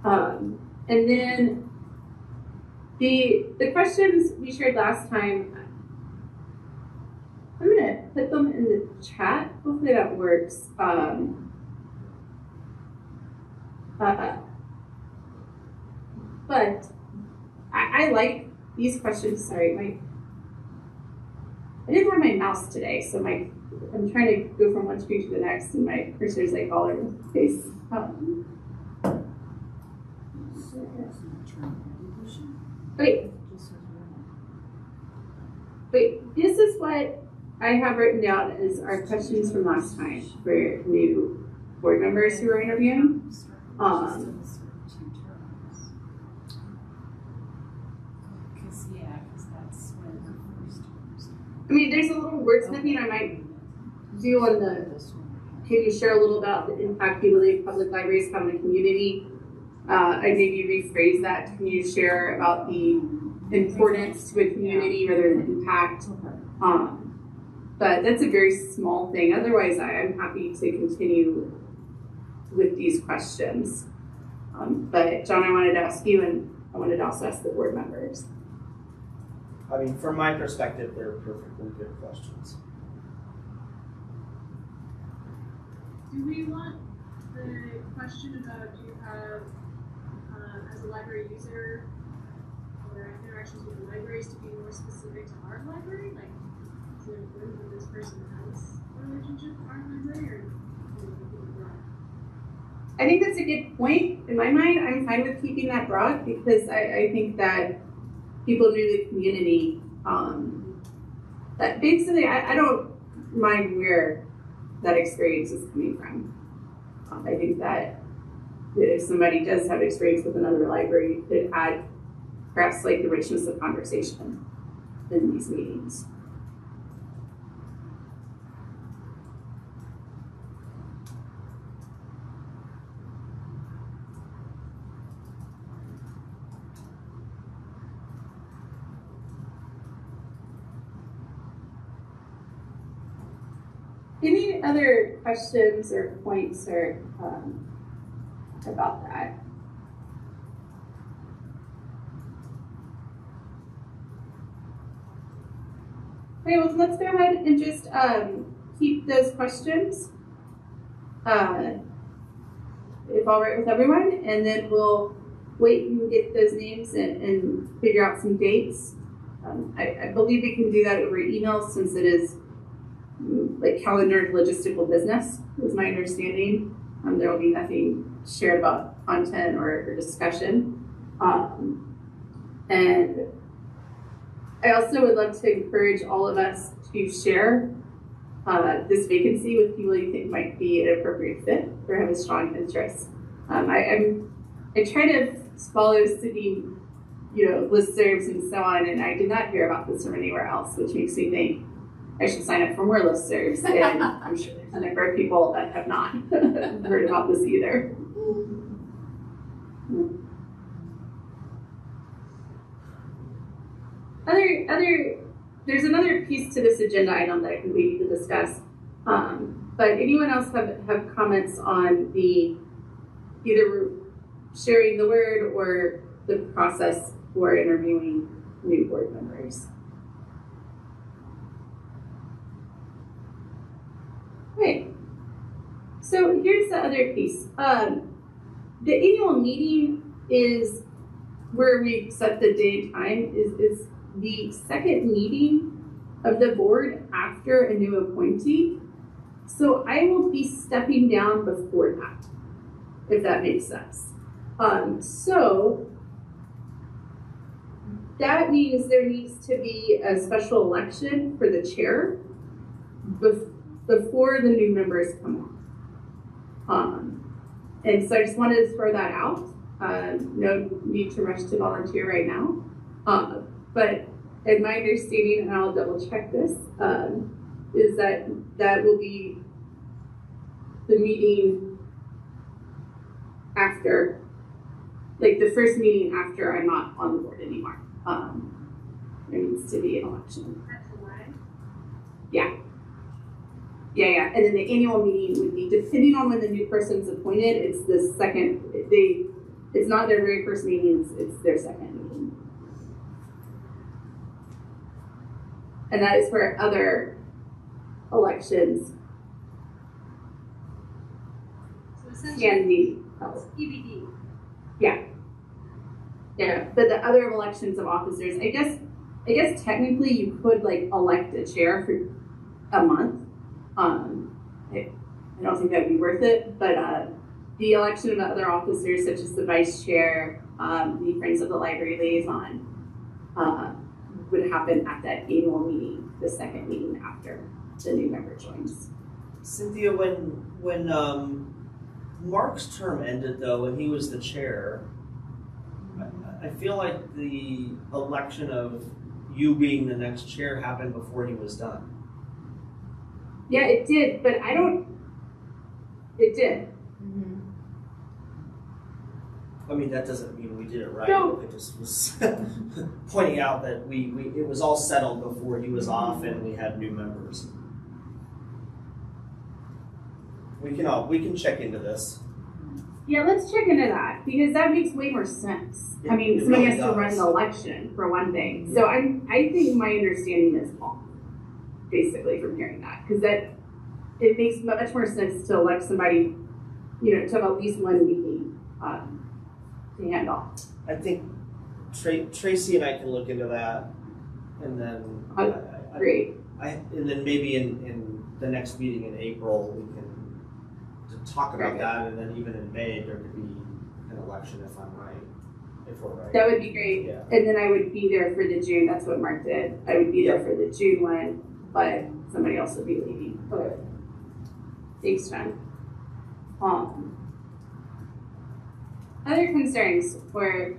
Speaker 1: Um, and then the, the questions we shared last time, I'm gonna put them in the chat. Hopefully that works. Um, uh, but I, I like these questions. Sorry, my I didn't have my mouse today, so my I'm trying to go from one screen to the next, and my cursor's like all over the place. Um, wait, wait. This is what I have written down as our questions from last time for new board members who are interviewing. Um. I mean, there's a little wordsmithing I might do on the Can you share a little about the impact you believe public libraries have on the community? Uh, I maybe rephrase that. Can you share about the importance to a community rather than impact? Um, but that's a very small thing. Otherwise, I am happy to continue with these questions. Um, but John, I wanted to ask you, and I wanted to also ask the board members.
Speaker 2: I mean, from my perspective, they're perfectly good questions.
Speaker 7: Do we want the question about do you have, uh, as a library user, or interactions with the libraries to be more specific to our library? Like,
Speaker 1: I think that's a good point. In my mind, I'm fine with keeping that broad because I, I think that people new to the community, um, that basically, I, I don't mind where that experience is coming from. Um, I think that, that if somebody does have experience with another library, it could add perhaps like the richness of conversation in these meetings. Any other questions or points or um, about that? Okay, well, let's go ahead and just um, keep those questions, uh, if all right with everyone, and then we'll wait and get those names and, and figure out some dates. Um, I, I believe we can do that over email since it is like calendar logistical business, is my understanding. Um, there will be nothing shared about content or, or discussion. Um, and I also would love to encourage all of us to share uh, this vacancy with people you think might be an appropriate fit or have a strong interest. Um, I, I'm, I try to follow city, you know, listservs and so on, and I did not hear about this from anywhere else, which makes me think I should sign up for more listservs. And <laughs> I'm sure there's a number of people that have not <laughs> heard about this either. Other, other, there's another piece to this agenda item that I think we need to discuss. Um, but anyone else have, have comments on the either sharing the word or the process for interviewing new board members? Okay. So here's the other piece. Um, the annual meeting is where we set the day and time is, is the second meeting of the board after a new appointee. So I will be stepping down before that, if that makes sense. Um, so that means there needs to be a special election for the chair bef- before the new members come on. Um, and so I just wanted to throw that out. Uh, no need to rush to volunteer right now. Uh, but in my understanding, and I'll double check this, um, is that that will be the meeting after, like the first meeting after I'm not on the board anymore. Um, there needs to be an election. Yeah. Yeah, yeah. And then the annual meeting would be depending on when the new person's appointed, it's the second they it's not their very first meeting, it's, it's their second meeting. And that is for other elections
Speaker 7: So essentially,
Speaker 1: can be held. Yeah, but the other elections of officers, I guess, I guess technically you could like elect a chair for a month. Um, I, I don't think that would be worth it, but uh, the election of other officers, such as the vice chair, um, the Friends of the Library liaison, uh, would happen at that annual meeting, the second meeting after the new member joins.
Speaker 2: Cynthia, when when um, Mark's term ended though, and he was the chair, I feel like the election of you being the next chair happened before he was done.
Speaker 1: Yeah, it did, but I don't. It did. Mm-hmm.
Speaker 2: I mean, that doesn't mean we did it right.
Speaker 1: No.
Speaker 2: I just was <laughs> pointing out that we, we it was all settled before he was off and we had new members. We can all we can check into this.
Speaker 1: Yeah, let's check into that because that makes way more sense. I mean,
Speaker 2: it
Speaker 1: somebody
Speaker 2: really
Speaker 1: has to run
Speaker 2: does.
Speaker 1: the election for one thing. So I'm, I think my understanding is off, basically, from hearing that because that it makes much more sense to elect somebody, you know, to have at least one meeting um, to handle.
Speaker 2: I think Tra- Tracy and I can look into that, and then I,
Speaker 1: Great.
Speaker 2: I, and then maybe in, in the next meeting in April we can to talk about that, and then even in May there could be an election if I'm right. if we're right.
Speaker 1: That would be great.
Speaker 2: Yeah.
Speaker 1: And then I would be there for the June, that's what Mark did. I would be there for the June one, but somebody else would be leaving. Okay. Thanks, John. Um, other concerns or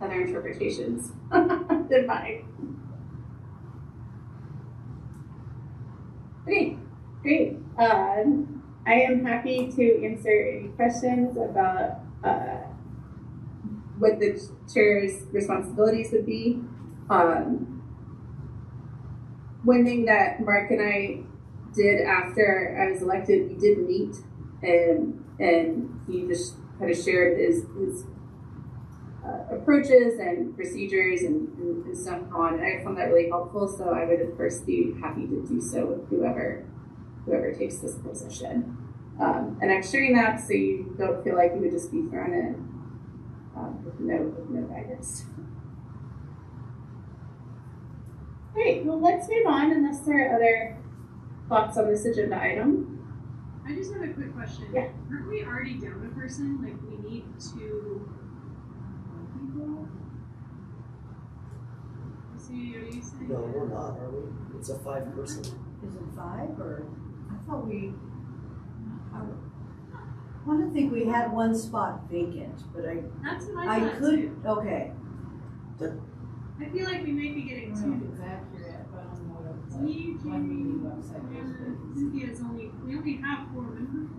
Speaker 1: other interpretations <laughs> than mine? Okay, great. Um, I am happy to answer any questions about uh, what the chair's responsibilities would be. Um, one thing that Mark and I did after I was elected, we did meet, and and he just kind of shared his his uh, approaches and procedures and, and, and stuff on. And I found that really helpful. So I would of course be happy to do so with whoever whoever takes this position. Um, and I'm sharing that so you don't feel like you would just be thrown in um, with no with no guidance. Great. Well, let's move on unless there are other thoughts on this agenda item.
Speaker 7: I just have a quick question.
Speaker 1: Yeah.
Speaker 7: Aren't we already down a person? Like we need two people? See, are you saying?
Speaker 2: No, we're not, are we? It's a five person.
Speaker 5: Is it five or, I thought we, I want to think we had one spot vacant, but I,
Speaker 7: That's what I
Speaker 5: I
Speaker 7: thought
Speaker 5: could,
Speaker 7: too.
Speaker 5: okay.
Speaker 7: I feel like we might be getting
Speaker 3: I don't know
Speaker 7: two.
Speaker 3: if it's accurate, but on the website,
Speaker 7: Me,
Speaker 3: one website, there's
Speaker 7: and
Speaker 3: vacancies.
Speaker 7: Cynthia's only, we only have four members.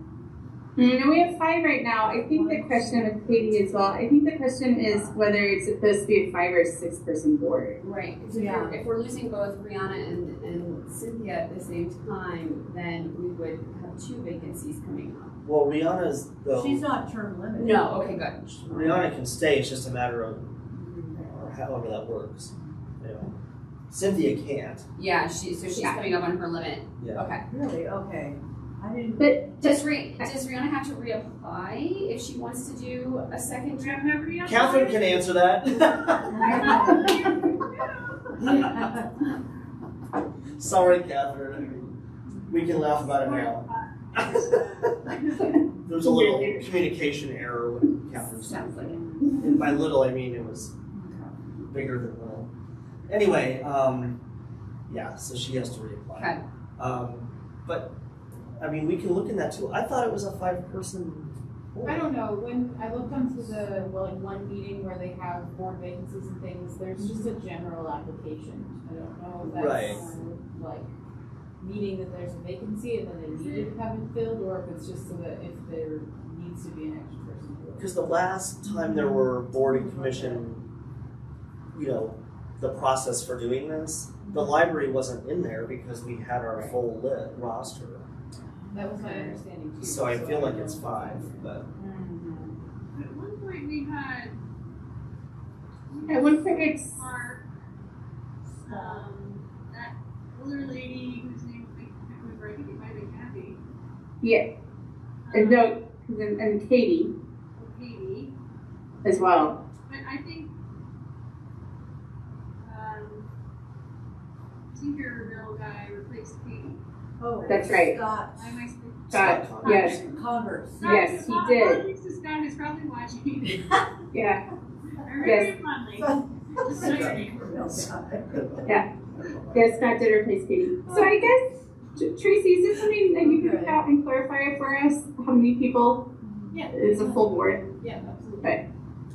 Speaker 1: Mm, and we have five right now. I think the question with Katie as well. I think the question is whether it's supposed to be a five or six person board.
Speaker 4: Right, because if,
Speaker 5: Yeah.
Speaker 4: we're, if we're losing both Brianna and, and Cynthia at the same time, then we would have two vacancies coming up.
Speaker 2: Well, Rihanna's, though,
Speaker 5: She's not term limited.
Speaker 4: No, okay, good.
Speaker 2: Rihanna can stay, it's just a matter of, or however that works. You know. Cynthia can't.
Speaker 4: Yeah, she, so she's
Speaker 1: Yeah.
Speaker 4: coming up on her limit.
Speaker 2: Yeah.
Speaker 4: Okay.
Speaker 5: Really, okay. I didn't,
Speaker 1: But
Speaker 4: Does Ri- does Rihanna have to reapply if she wants to do a second
Speaker 7: Do
Speaker 4: term?
Speaker 7: you have every other?
Speaker 2: Catherine can answer that. <laughs> Sorry, Catherine. We can laugh about it now. <laughs> There's a little communication error with Catherine's.
Speaker 4: Sounds like it.
Speaker 2: And by little, I mean it was bigger than little. Anyway, um, yeah, so she has to reapply.
Speaker 4: Okay.
Speaker 2: Um, but, I mean, we can look in that too. I thought it was a five-person board.
Speaker 3: I don't know, when I looked onto the, well, like one meeting where they have board vacancies and things, there's just a general application. I don't know if
Speaker 2: Right.
Speaker 3: that's like meaning that there's a vacancy and then they need to have it filled, or if it's just so that if there needs to be an extra person to it.
Speaker 2: Because the last time there were board and commission, you know, the process for doing this, the library wasn't in there because we had our full lit roster.
Speaker 3: That was my understanding too.
Speaker 2: So I feel like it's five, but
Speaker 3: Mhm.
Speaker 7: At one point we had
Speaker 1: at one point it's
Speaker 7: our, um, that older lady whose name I can't remember, I think it might have been Kathy.
Speaker 1: yeah, and no, and, and Katie
Speaker 7: Katie,
Speaker 1: as well.
Speaker 7: but I think, um, TinkerMill guy replaced Katie.
Speaker 5: oh.
Speaker 1: That's right.
Speaker 5: Scott
Speaker 7: Why am I speaking?
Speaker 1: Scott,
Speaker 2: Scott
Speaker 1: yes,
Speaker 5: Converse.
Speaker 1: Yes, he
Speaker 7: Scott-
Speaker 1: did.
Speaker 7: apologies to Scott who's probably watching. <laughs>
Speaker 1: yeah,
Speaker 7: I remember him fondly. Just so you know.
Speaker 1: yes, Scott did replace Katie. So I guess Tr- Tracy, is this something that you can
Speaker 5: Okay.
Speaker 1: out and clarify for us? How many people
Speaker 3: Yeah.
Speaker 1: is a full board?
Speaker 3: Yeah, absolutely.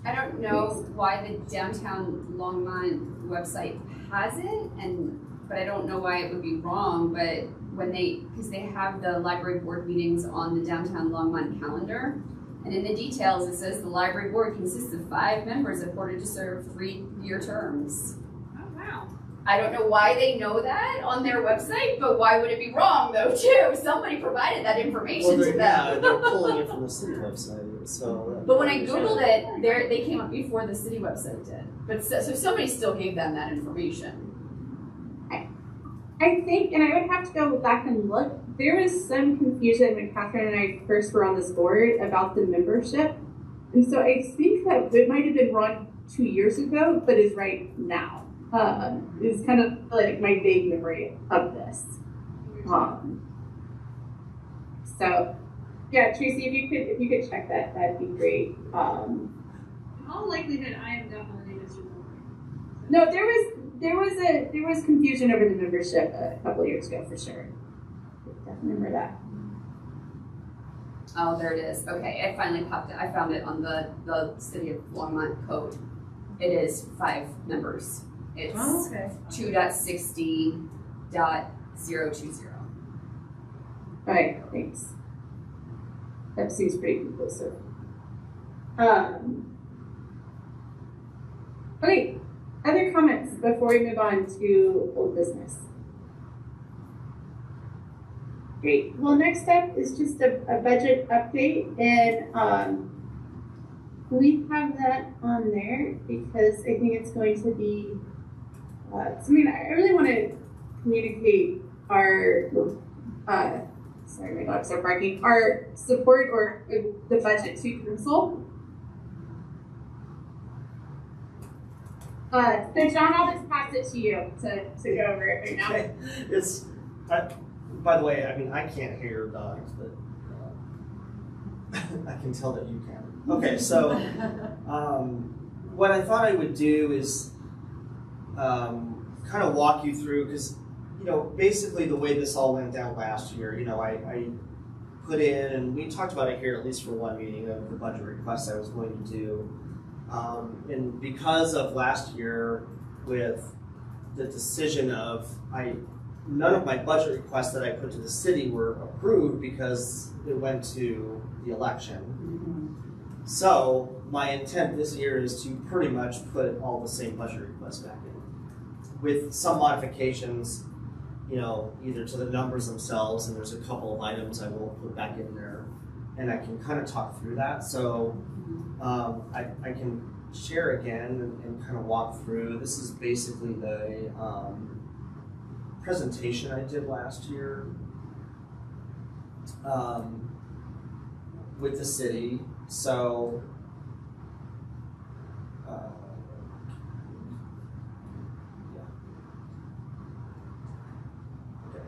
Speaker 4: I don't know why the downtown Longmont website has it, and but I don't know why it would be wrong. But when they, because they have the library board meetings on the downtown Longmont calendar, and in the details it says the library board consists of five members appointed to serve three-year terms.
Speaker 7: Oh, wow.
Speaker 4: I don't know why they know that on their website, but why would it be wrong though too? <laughs> Somebody provided that
Speaker 2: well,
Speaker 4: information to
Speaker 2: they're,
Speaker 4: them.
Speaker 2: yeah, they're pulling it from the city website, so.
Speaker 4: But when I googled it, there they came up before the city website did. But so, so somebody still gave them that information.
Speaker 1: I think, and I would have to go back and look, there was some confusion when Catherine and I first were on this board about the membership. And so I think that it might have been wrong two years ago, but is right now. Uh, is kind of like my vague memory of this. Um, so, yeah, Tracy, if you could, if you could check that, that'd be great. Um,
Speaker 7: all likelihood, I am definitely Mr. Zilber.
Speaker 1: No, there was there was a there was confusion over the membership a couple years ago for sure. Definitely remember that.
Speaker 4: Oh, there it is. Okay, it finally popped. It. I found it on the the city of Longmont code. It is five members. It's
Speaker 5: Oh, okay.
Speaker 4: two dot sixty dot zero two zero.
Speaker 1: All right, thanks. That seems pretty conclusive. Um, okay, other comments before we move on to old business? Great. Well, next up is just a, a budget update, and um, we have that on there because I think it's going to be uh, something I really want to communicate our uh, sorry, my dogs are barking, our support or the budget to council. Uh, so John, I'll just pass it to you to, to go over it right now.
Speaker 2: Okay, it's, I, by the way, I mean, I can't hear dogs, but uh, <laughs> I can tell that you can. Okay, so <laughs> um, what I thought I would do is um, kind of walk you through, because, you know, basically the way this all went down last year, you know, I, I put in, and we talked about it here at least for one meeting of the budget requests I was going to do. Um, and because of last year with the decision of, I, none of my budget requests that I put to the city were approved because it went to the election. So my intent this year is to pretty much put all the same budget requests back in. With some modifications, you know, either to the numbers themselves, and there's a couple of items I will put back in there. And I can kind of talk through that. So um, I, I can share again and, and kind of walk through. This is basically the um, presentation I did last year um, with the city. So, uh, yeah. Okay.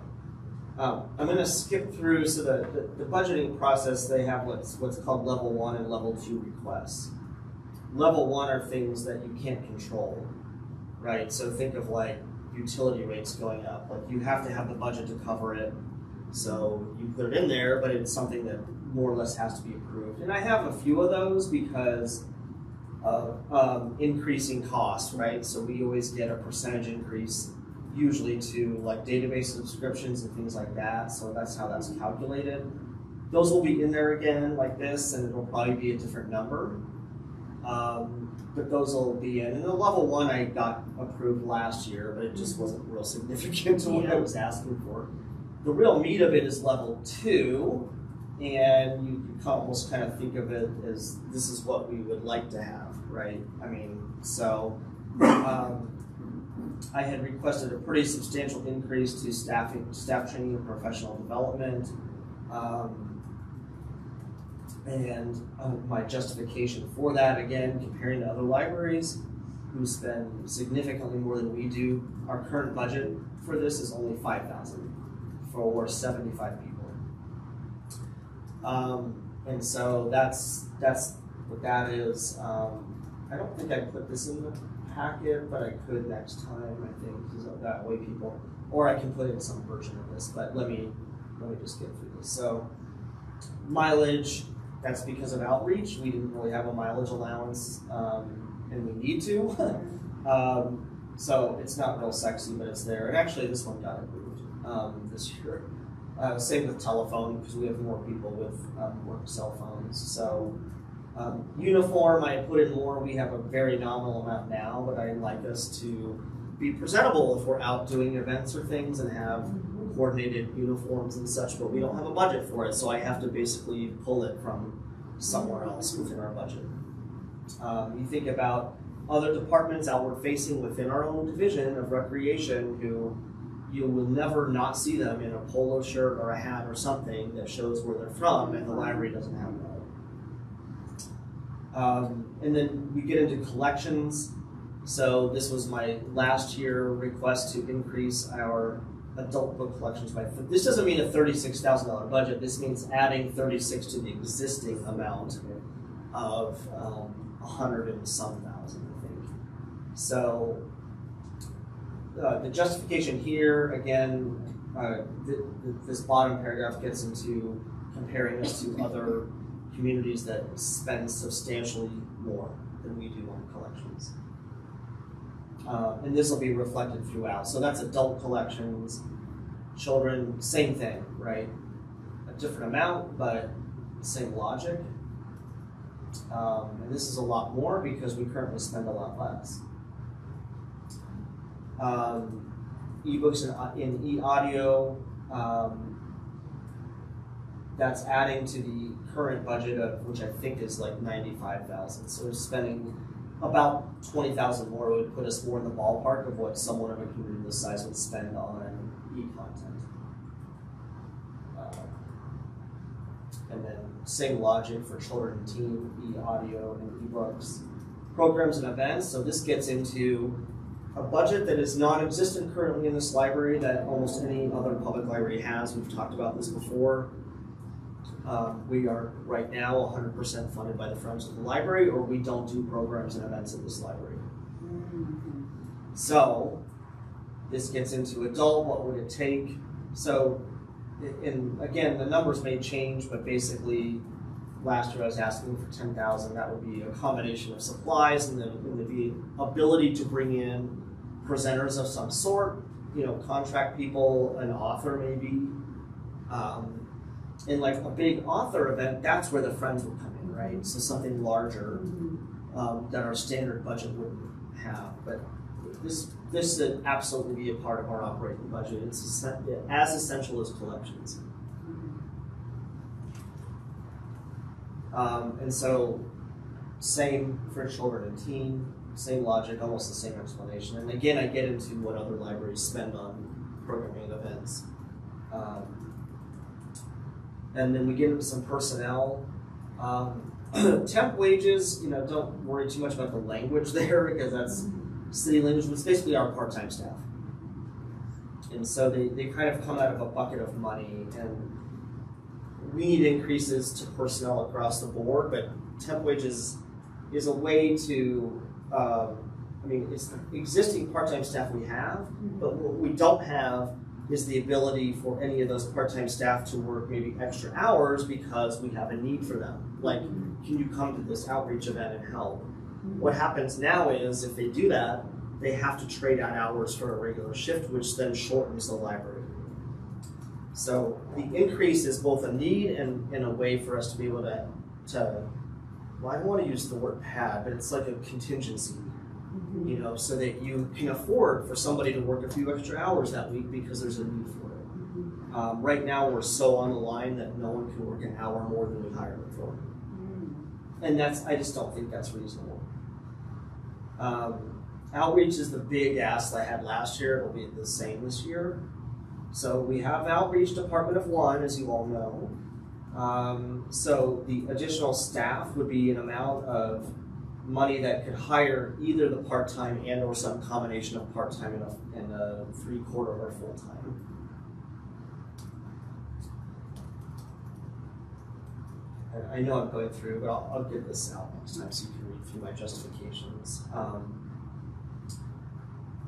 Speaker 2: Um, I'm going to skip through. So the, the, the budgeting process, they have what's what's called level one and level two requests. Level one are things that you can't control, right? So think of like utility rates going up. Like you have to have the budget to cover it. So you put it in there, but it's something that more or less has to be approved. And I have a few of those because of um, increasing costs, right? So we always get a percentage increase, usually to like database subscriptions and things like that. So that's how that's calculated. Those will be in there again like this, and it'll probably be a different number. Um, but those will be in. And the level one I got approved last year, but it just wasn't real significant to what I was asking for. The real meat of it is level two, and you, you can almost kind of think of it as this is what we would like to have, right? I mean, so um, I had requested a pretty substantial increase to staffing, staff training and professional development. Um, and uh, my justification for that, again, comparing to other libraries who spend significantly more than we do, our current budget for this is only 5000 for 75 people. Um, and so that's that's what that is. Um, I don't think I put this in the packet, but I could next time. I think because that way people, or I can put in some version of this. But let me let me just get through this. So mileage. That's because of outreach. We didn't really have a mileage allowance, um, and we need to. <laughs> um, so it's not real sexy, but it's there. And actually, this one got approved um, this year. Uh, same with telephone because we have more people with um, work cell phones. So um, uniform, I put in more. We have a very nominal amount now, but I'd like us to be presentable if we're out doing events or things and have coordinated uniforms and such. But we don't have a budget for it, so I have to basically pull it from somewhere else within our budget. Um, you think about other departments outward facing within our own division of recreation who you will never not see them in a polo shirt or a hat or something that shows where they're from, and the library doesn't have that. Um, and then we get into collections. So this was my last year request to increase our adult book collections by. This doesn't mean a thirty-six thousand dollar budget. This means adding thirty-six to the existing amount of um, a hundred and some thousand, I think. So uh, the justification here, again, uh, th- th- this bottom paragraph gets into comparing us to other communities that spend substantially more than we do on collections. Uh, and this will be reflected throughout. So that's adult collections, children, same thing, right? A different amount, but same logic. Um, and this is a lot more because we currently spend a lot less. Um, ebooks and in e-audio, um, that's adding to the current budget of which I think is like ninety-five thousand. So spending about twenty thousand more would put us more in the ballpark of what someone of a community this size would spend on e-content. Uh, and then same logic for children and teen, e-audio and e-books programs and events. So this gets into a budget that is non-existent currently in this library that almost any other public library has. We've talked about this before. Um, we are right now 100% funded by the Friends of the Library, or we don't do programs and events at this library. So, this gets into adult, what would it take? So, and again, the numbers may change, but basically, last year I was asking for 10,000. That would be a combination of supplies and and the ability to bring in presenters of some sort, you know, contract people, an author maybe. Um, in like a big author event, that's where the friends would come in, right? So something larger um, that our standard budget wouldn't have. But this this should absolutely be a part of our operating budget. It's as essential as collections. Um, and so, same for children and teen, same logic, almost the same explanation. And again, I get into what other libraries spend on programming events. Um, and then we get into some personnel. Um, <clears throat> temp wages, you know, don't worry too much about the language <laughs> there because that's city language, but it's basically our part-time staff. And so they, they kind of come out of a bucket of money and we need increases to personnel across the board, but temp wages is a way to, um, I mean, it's the existing part-time staff we have, but what we don't have is the ability for any of those part-time staff to work maybe extra hours because we have a need for them. Like, can you come to this outreach event and help? What happens now is if they do that, they have to trade out hours for a regular shift, which then shortens the library. So the increase is both a need and, and a way for us to be able to, to well, I don't want to use the word pad, but it's like a contingency you know, so that you can afford for somebody to work a few extra hours that week because there's a need for it. Um, right now, we're so on the line that no one can work an hour more than we hire them for, and that's I just don't think that's reasonable. Um, outreach is the big ask I had last year. It'll be the same this year. So we have outreach department of one, as you all know. Um, so the additional staff would be an amount of money that could hire either the part-time and or some combination of part-time and a, and a three-quarter or full-time. I- know I'm going through, but I'll, I'll this out next time so you can read through my justifications. Um,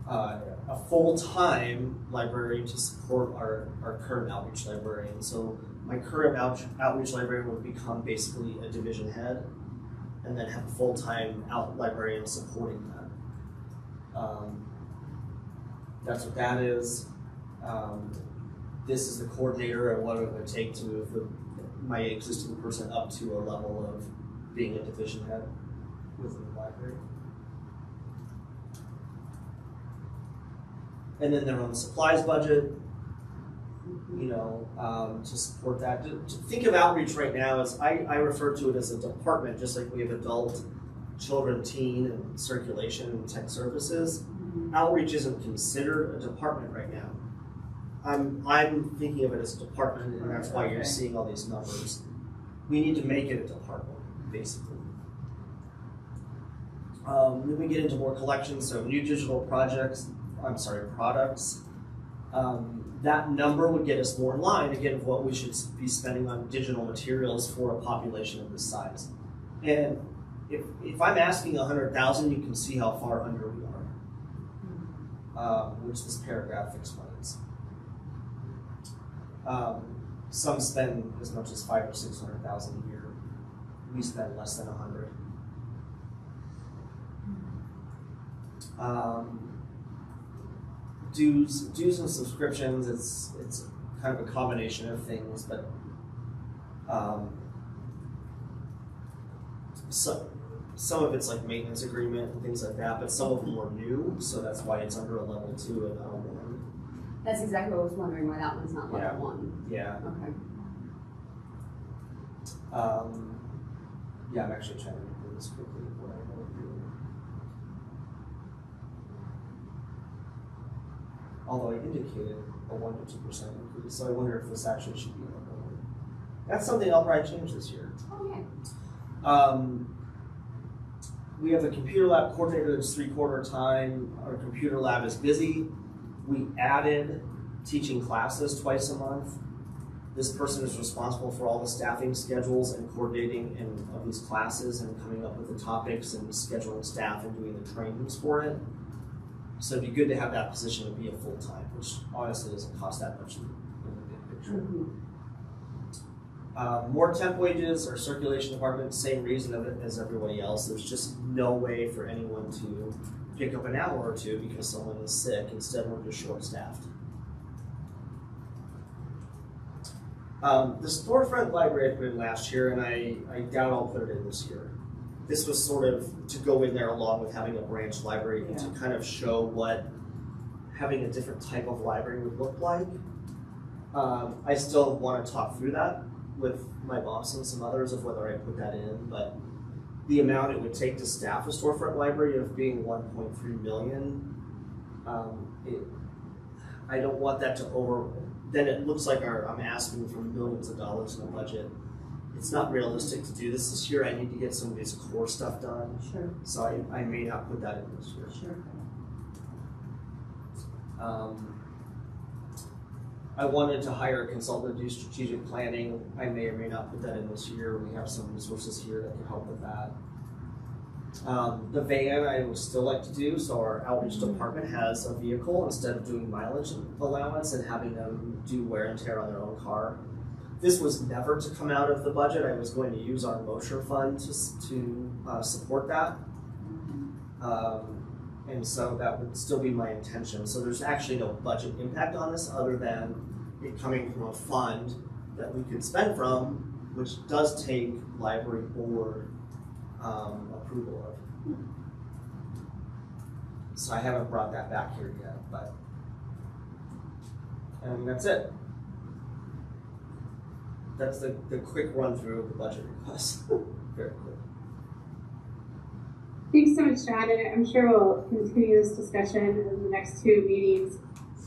Speaker 2: uh, a full-time librarian to support our, our current outreach librarian. So my current out, outreach librarian would become basically a division head and then have a full-time out librarian supporting that. Um, that's what that is. Um, this is the coordinator and what it would take to move the, my existing person up to a level of being a division head within the library. And then their the supplies budget, you know, um, to support that. To, to think of outreach right now as I, I refer to it as a department, just like we have adult, children, teen, and circulation and tech services. Outreach isn't considered a department right now. I'm I'm thinking of it as a department, and that's why you're seeing all these numbers. We need to make it a department, basically. Um, then we get into more collections, so new digital projects. I'm sorry, products. Um, that number would get us more in line again of what we should be spending on digital materials for a population of this size. And if, if I'm asking hundred thousand, you can see how far under we are. Um, which this paragraph explains. Um, some spend as much as five or six hundred thousand a year. We spend less than hundred. Um, dues, dues and subscriptions, it's, it's kind of a combination of things, but, um, so, some of it's like maintenance agreement and things like that, but some of them are new, so that's why it's under a level two and not a one.
Speaker 4: That's exactly what I was wondering why that one's not level
Speaker 2: Yeah.
Speaker 4: one.
Speaker 2: Yeah,
Speaker 4: Okay.
Speaker 2: um, yeah, I'm actually trying to do this quickly, what I want to do. Although I indicated a one to two percent increase, so I wonder if this actually should be a level one. That's something I'll probably change this year.
Speaker 4: Oh, yeah.
Speaker 2: Um, we have a computer lab coordinator that's three quarter time. Our computer lab is busy. We added teaching classes twice a month. This person is responsible for all the staffing schedules and coordinating and of these classes and coming up with the topics and scheduling staff and doing the trainings for it. So it'd be good to have that position to be a full time, which honestly doesn't cost that much in the big picture.
Speaker 4: Mhm.
Speaker 2: Uh, more temp wages or circulation department, same reason of it as everybody else. There's just no way for anyone to pick up an hour or two because someone is sick. Instead, we're just short staffed. Um, the storefront library I put in last year, and I, I doubt I'll put it in this year. This was sort of to go in there along with having a branch library and to kind of show what having a different type of library would look like. Um, I still want to talk through that with my boss and some others of whether I put that in, but the amount it would take to staff a storefront library of being 1.3 million, um, it, I don't want that to over. Then it looks like our, I'm asking for millions of dollars in a budget. It's not realistic to do this this year. I need to get some of this core stuff done,
Speaker 5: Sure,
Speaker 2: so I, I may not put that in this year.
Speaker 5: sure.
Speaker 2: Um, I wanted to hire a consultant to do strategic planning. I may or may not put that in this year. We have some resources here that can help with that. Um, the van I would still like to do, so our outreach department has a vehicle instead of doing mileage allowance and having them do wear and tear on their own car. This was never to come out of the budget. I was going to use our Mosher fund to, to uh, support that. Um, and so that would still be my intention. So there's actually no budget impact on this other than it coming from a fund that we could spend from, which does take library board um, approval of. So I haven't brought that back here yet, but and that's it. That's the, the quick run through of the budget request. <laughs> Very quick.
Speaker 1: Thanks so much, John, and I'm sure we'll continue this discussion in the next two meetings.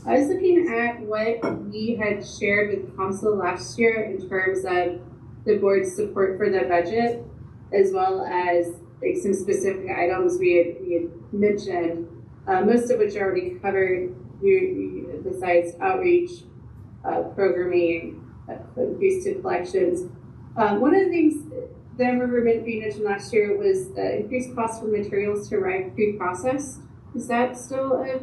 Speaker 1: I was looking at what we had shared with council last year in terms of the board's support for the budget, as well as like some specific items we had, we had mentioned, uh, most of which are already covered, besides outreach, uh, programming, uh, increased to collections. Um, one of the things that I remember being mentioned last year was the increased cost for materials to arrive pre-processed. Is that still a.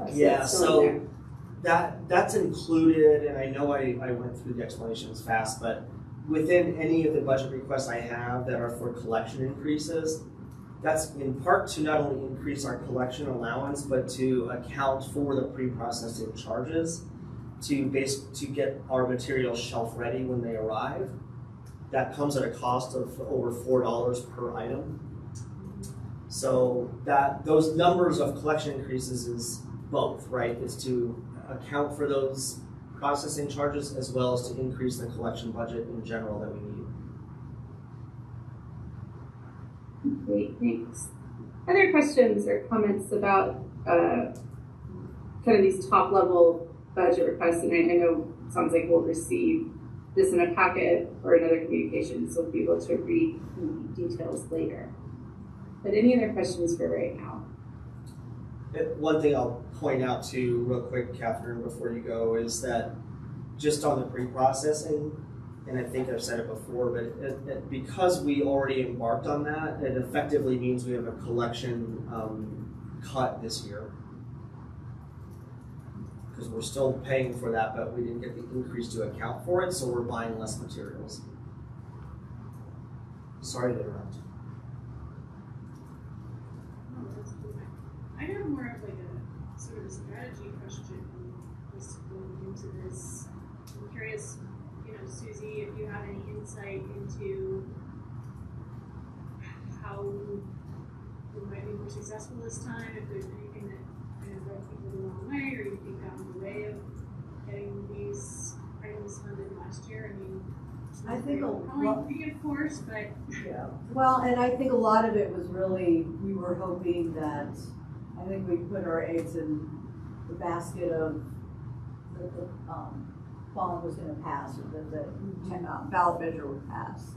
Speaker 1: Uh,
Speaker 2: Yeah,
Speaker 1: it's still in
Speaker 2: so that that's included, and I know I, I went through the explanations fast, but within any of the budget requests I have that are for collection increases, that's in part to not only increase our collection allowance, but to account for the pre-processing charges to base to get our materials shelf ready when they arrive. That comes at a cost of over four dollars per item. So that those numbers of collection increases is both, right? Is to account for those processing charges as well as to increase the collection budget in general that we need.
Speaker 1: Great, thanks. Other questions or comments about uh, kind of these top level budget request, And I, know it sounds like we'll receive this in a packet or another communication, so we'll be able to read the details later. But any other questions for right now?
Speaker 2: Uh, One thing I'll point out to real quick, Catherine, before you go, is that just on the pre-processing, and I think I've said it before, but it, it, because we already embarked on that, it effectively means we have a collection um, cut this year. Because we're still paying for that, but we didn't get the increase to account for it, so we're buying less materials. Sorry to interrupt.
Speaker 7: I have more of like a sort of a strategy question just going into this. I'm curious, you know, Susie, if you have any insight into how we might be more successful this time, if there's anything of the wrong way, or you think got in the way of getting these items funded last year. I mean,
Speaker 5: I think a
Speaker 7: probably
Speaker 5: lot-
Speaker 7: reinforced, but
Speaker 5: Yeah, well, and I think a lot of it was really, we were hoping that, I think we put our eggs in the basket of, that the, um, bond was gonna pass, or that the uh, ballot measure would pass.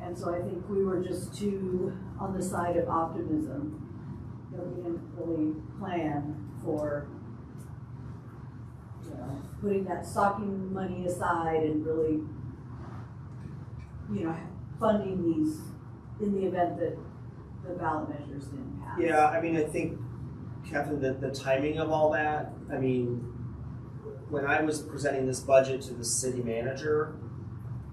Speaker 5: And so I think we were just too on the side of optimism, we didn't really plan for, you know, putting that stocking money aside and really, you know, funding these in the event that the ballot measures didn't pass.
Speaker 2: Yeah, I mean, I think, Catherine, the, the timing of all that, I mean, when I was presenting this budget to the city manager,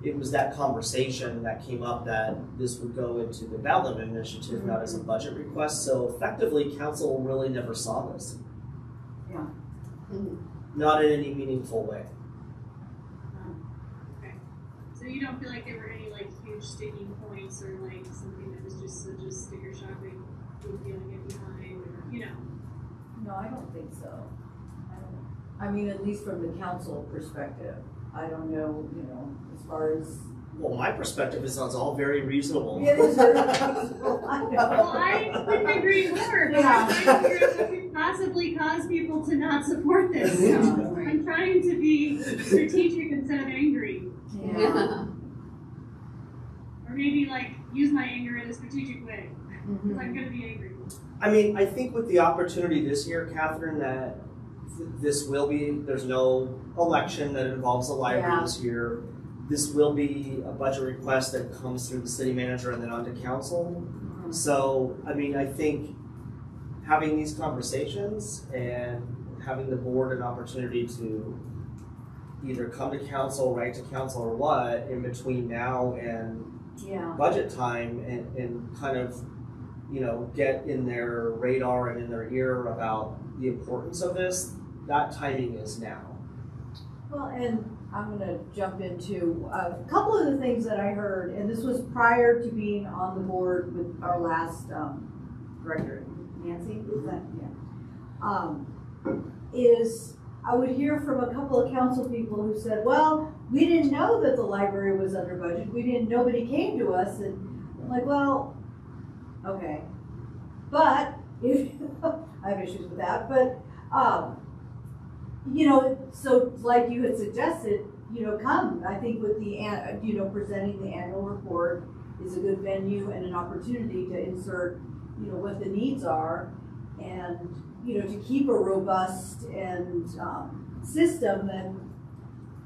Speaker 2: it was that conversation that came up that this would go into the ballot initiative, not as a mm-hmm. budget request, so effectively, council really never saw this.
Speaker 5: Yeah. Mm-hmm.
Speaker 2: Not in any meaningful way.
Speaker 7: Okay. So you don't feel like there were any like huge sticking points or like something that was just such a sticker shock that you would be able to behind or, you know?
Speaker 5: No, I don't think so. I don't, I mean, at least from the council perspective, I don't know, you know, as far as.
Speaker 2: Well, my perspective is it's all very reasonable.
Speaker 5: It is very reasonable, <laughs> I know.
Speaker 7: Well, I couldn't agree more, but
Speaker 5: Yeah.
Speaker 7: I'm trying to figure out what could possibly cause people to not support this. <laughs>
Speaker 5: Yeah.
Speaker 7: I'm trying to be strategic instead of angry.
Speaker 5: Yeah.
Speaker 7: Or maybe like use my anger in a strategic way, because I'm
Speaker 5: Mhm.
Speaker 7: gonna be angry.
Speaker 2: I mean, I think with the opportunity this year, Catherine, that th- this will be, there's no election that involves the library
Speaker 5: Yeah.
Speaker 2: this year. This will be a budget request that comes through the city manager and then onto council.
Speaker 5: Mhm.
Speaker 2: So, I mean, I think having these conversations and having the board an opportunity to either come to council, write to council or what, in between now and
Speaker 5: Yeah,
Speaker 2: budget time and, and kind of, you know, get in their radar and in their ear about the importance of this, that timing is now.
Speaker 5: well, and I'm gonna jump into a couple of the things that I heard, and this was prior to being on the board with our last, um, director, Nancy, is that, yeah. Um, is, I would hear from a couple of council people who said, well, we didn't know that the library was under budget, we didn't, nobody came to us, and I'm like, well, okay. But, if, <laughs> I have issues with that, but, um, you know, so like you had suggested, you know, come, I think with the, you know, presenting the annual report is a good venue and an opportunity to insert, you know, what the needs are and, you know, to keep a robust and, um, system that,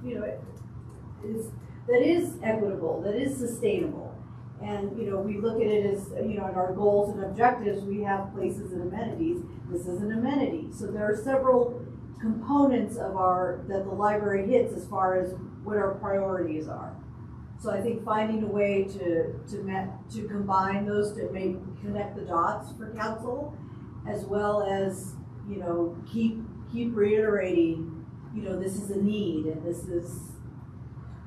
Speaker 5: you know, is, that is equitable, that is sustainable. And, you know, we look at it as, you know, in our goals and objectives, we have places and amenities. This is an amenity. So there are several components of our, that the library hits as far as what our priorities are. So I think finding a way to, to met, to combine those, to make, connect the dots for council, as well as, you know, keep, keep reiterating, you know, this is a need and this is,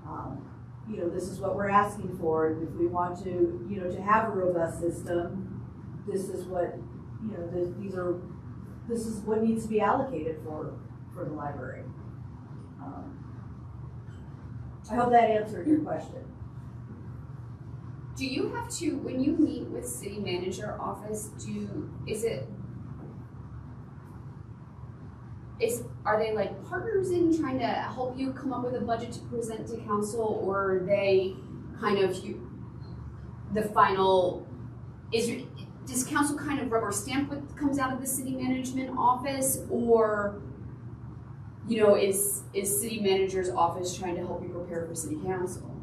Speaker 5: um, you know, this is what we're asking for. And if we want to, you know, to have a robust system, this is what, you know, th- these are, this is what needs to be allocated for, for the library. Um, I hope that answered your question.
Speaker 4: Do you have to, when you meet with city manager office, do, is it, is, are they like partners in trying to help you come up with a budget to present to council, or are they kind of you, the final, is, does council kind of rubber stamp what comes out of the city management office, or you know, is is city manager's office trying to help you prepare for city council?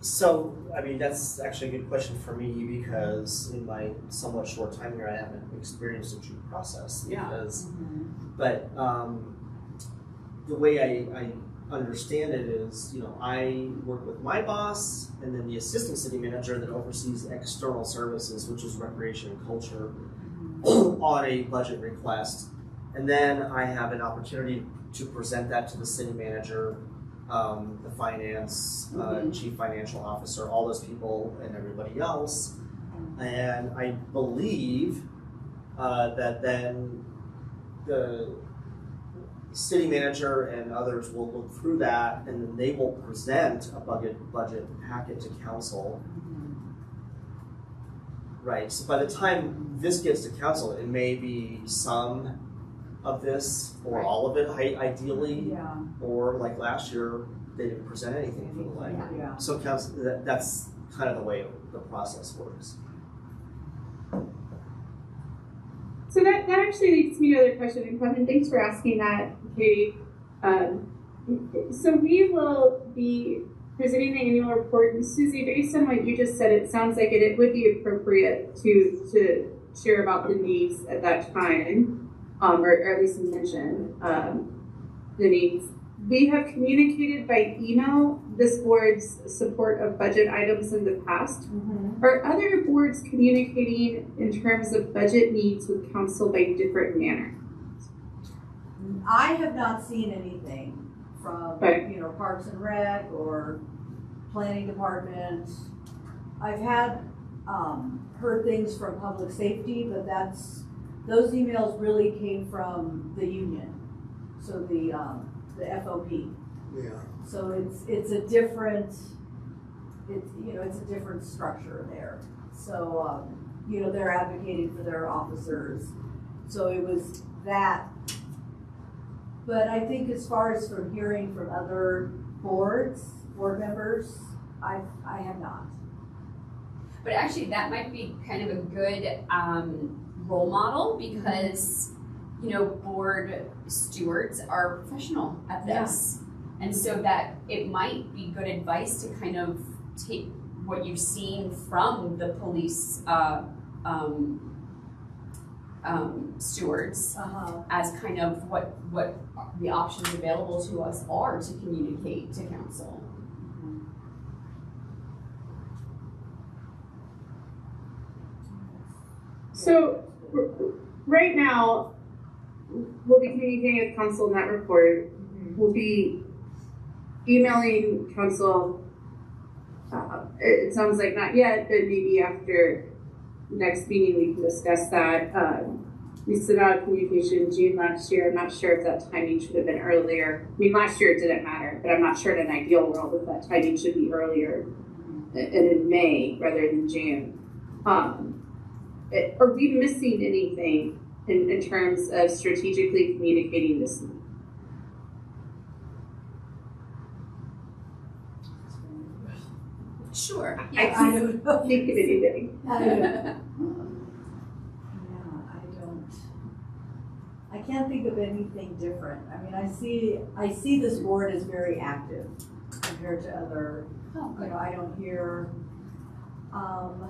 Speaker 2: So, I mean, that's actually a good question for me because in my somewhat short time here, I haven't experienced a true process.
Speaker 4: Yeah.
Speaker 2: Because, but um, the way I, I understand it is, you know, I work with my boss and then the assistant city manager that oversees external services, which is recreation and culture, <clears throat> on a budget request. And then I have an opportunity to present that to the city manager um, the finance, uh, chief financial officer, all those people, and everybody else. And I believe uh, that then the city manager and others will look through that, and then they will present a budget budget packet to council. Right. So by the time this gets to council, it may be some of this or all of it, hi- ideally,
Speaker 5: Yeah,
Speaker 2: or like last year, they didn't present anything for the leg.
Speaker 5: yeah.
Speaker 2: So that, that's kind of the way the process works.
Speaker 1: So that, that actually leads me to another question, and Kevin, thanks for asking that, Katie. Um, so we will be presenting the annual report, and Susie, based on what you just said, it sounds like it, it would be appropriate to to share about the needs at that time, um, or, or at least mention um, the needs. We have communicated by email this board's support of budget items in the past. Are other boards communicating in terms of budget needs with council by different manner?
Speaker 5: I have not seen anything from,
Speaker 1: Right.
Speaker 5: you know, Parks and Rec or Planning Department. I've had, um, heard things from Public Safety, but that's, those emails really came from the union. So the, um, the FOP.
Speaker 2: Yeah.
Speaker 5: So it's, it's a different, it's, you know, it's a different structure there. So, um, you know, they're advocating for their officers. So it was that. But I think as far as from hearing from other boards, board members, I, I have not.
Speaker 4: But actually, that might be kind of a good um, role model because, you know, board stewards are professional at this. And so that it might be good advice to kind of take what you've seen from the police uh, um, um, stewards
Speaker 5: Uh-huh.
Speaker 4: as kind of what, what the options available to us are to communicate to council.
Speaker 1: So r- right now, we'll be communicating with council in that report. We'll be emailing council. Uh, it, it sounds like not yet, but maybe after next meeting we can discuss that. Um, we sent out a communication in June last year. I'm not sure if that timing should have been earlier. I mean, last year it didn't matter, but I'm not sure in an ideal world if that timing should be earlier and in May rather than June. Um, it- are we missing anything in, in terms of strategically communicating this?
Speaker 4: Sure.
Speaker 1: I
Speaker 4: Yeah.
Speaker 1: can't think of anything.
Speaker 5: I don't- Yeah, I don't, I can't think of anything different. I mean, I see, I see this board as very active compared to other,
Speaker 4: Oh,
Speaker 5: you know, I don't hear, um,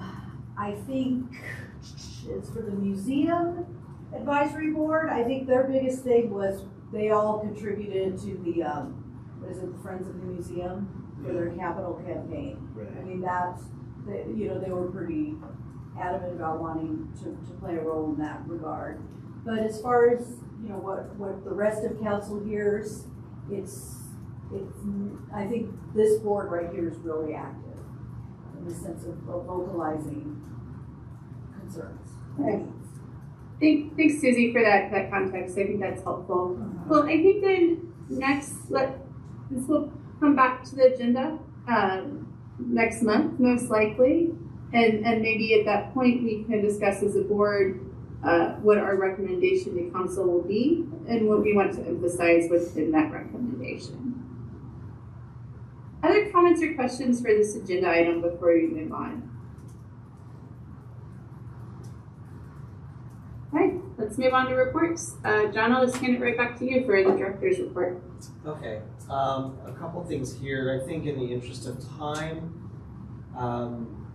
Speaker 5: I think it's for the museum advisory board, I think their biggest thing was they all contributed to the, um, what is it, the Friends of the Museum for their capital campaign. I mean, that's, they, you know, they were pretty adamant about wanting to, to play a role in that regard. But as far as, you know, what, what the rest of council hears, it's, it's, I think this board right here is really active in the sense of of vocalizing concerns.
Speaker 1: Right. Thank, thanks Susie for that, that context. I think that's helpful. Well, I think then next, let, this will come back to the agenda, um, next month, most likely. And, and maybe at that point, we can discuss as a board, uh, what our recommendation to council will be and what we want to emphasize within that recommendation. Other comments or questions for this agenda item before we move on? Right, let's move on to reports. Uh, John, I'll just hand it right back to you for the director's report.
Speaker 2: Okay, um, a couple things here. I think in the interest of time, um,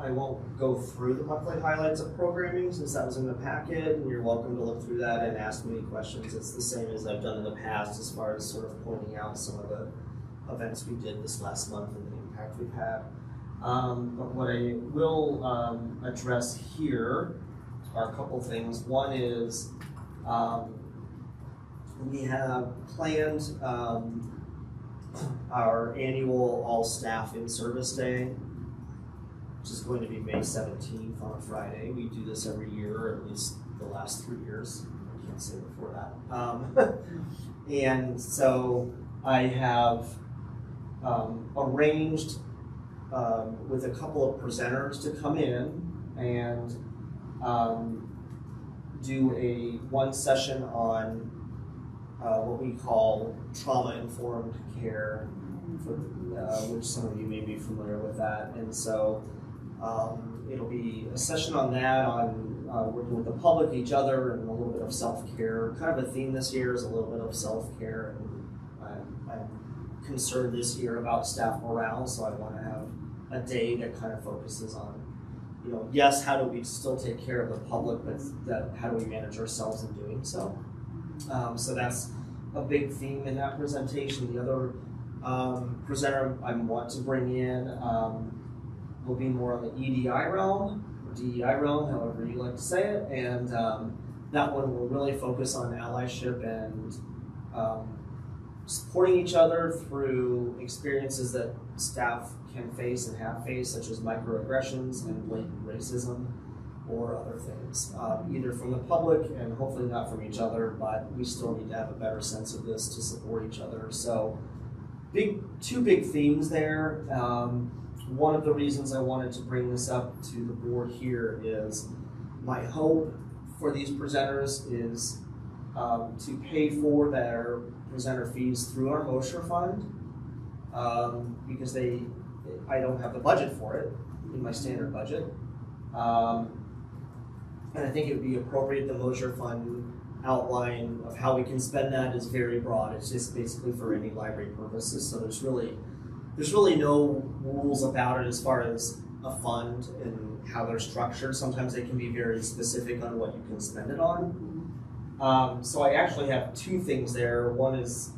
Speaker 2: I won't go through the monthly highlights of programming since that was in the packet, and you're welcome to look through that and ask me questions. It's the same as I've done in the past as far as sort of pointing out some of the events we did this last month and the impact we've had. Um, but what I will um, address here are a couple things. One is um, we have planned um, our annual all staff in service day, which is going to be May 17th on a Friday. We do this every year, or at least the last three years. I can't say before that. Um, <laughs> and so I have um, arranged um, with a couple of presenters to come in and um, do a one session on uh, what we call trauma informed care, for, uh, which some of you may be familiar with that. And so um, it'll be a session on that, on uh, working with the public, each other, and a little bit of self care. Kind of a theme this year is a little bit of self care. And I'm, I'm concerned this year about staff morale, so I want to have a day that kind of focuses on you know, yes, how do we still take care of the public, but that, how do we manage ourselves in doing so? Um, so that's a big theme in that presentation. The other um, presenter I want to bring in um, will be more on the EDI realm, or DEI realm, however you like to say it, and um, that one will really focus on allyship and um, supporting each other through experiences that staff can face and have faced, such as microaggressions and blatant racism or other things, um, either from the public and hopefully not from each other, but we still need to have a better sense of this to support each other. So, big two big themes there. Um, one of the reasons I wanted to bring this up to the board here is my hope for these presenters is um, to pay for their presenter fees through our Mosher fund um, because they I don't have the budget for it in my standard budget. Um, and I think it would be appropriate the Mosher Fund outline of how we can spend that is very broad. It's just basically for any library purposes. So there's really there's really no rules about it as far as a fund and how they're structured. Sometimes they can be very specific on what you can spend it on. Um, so I actually have two things there. One is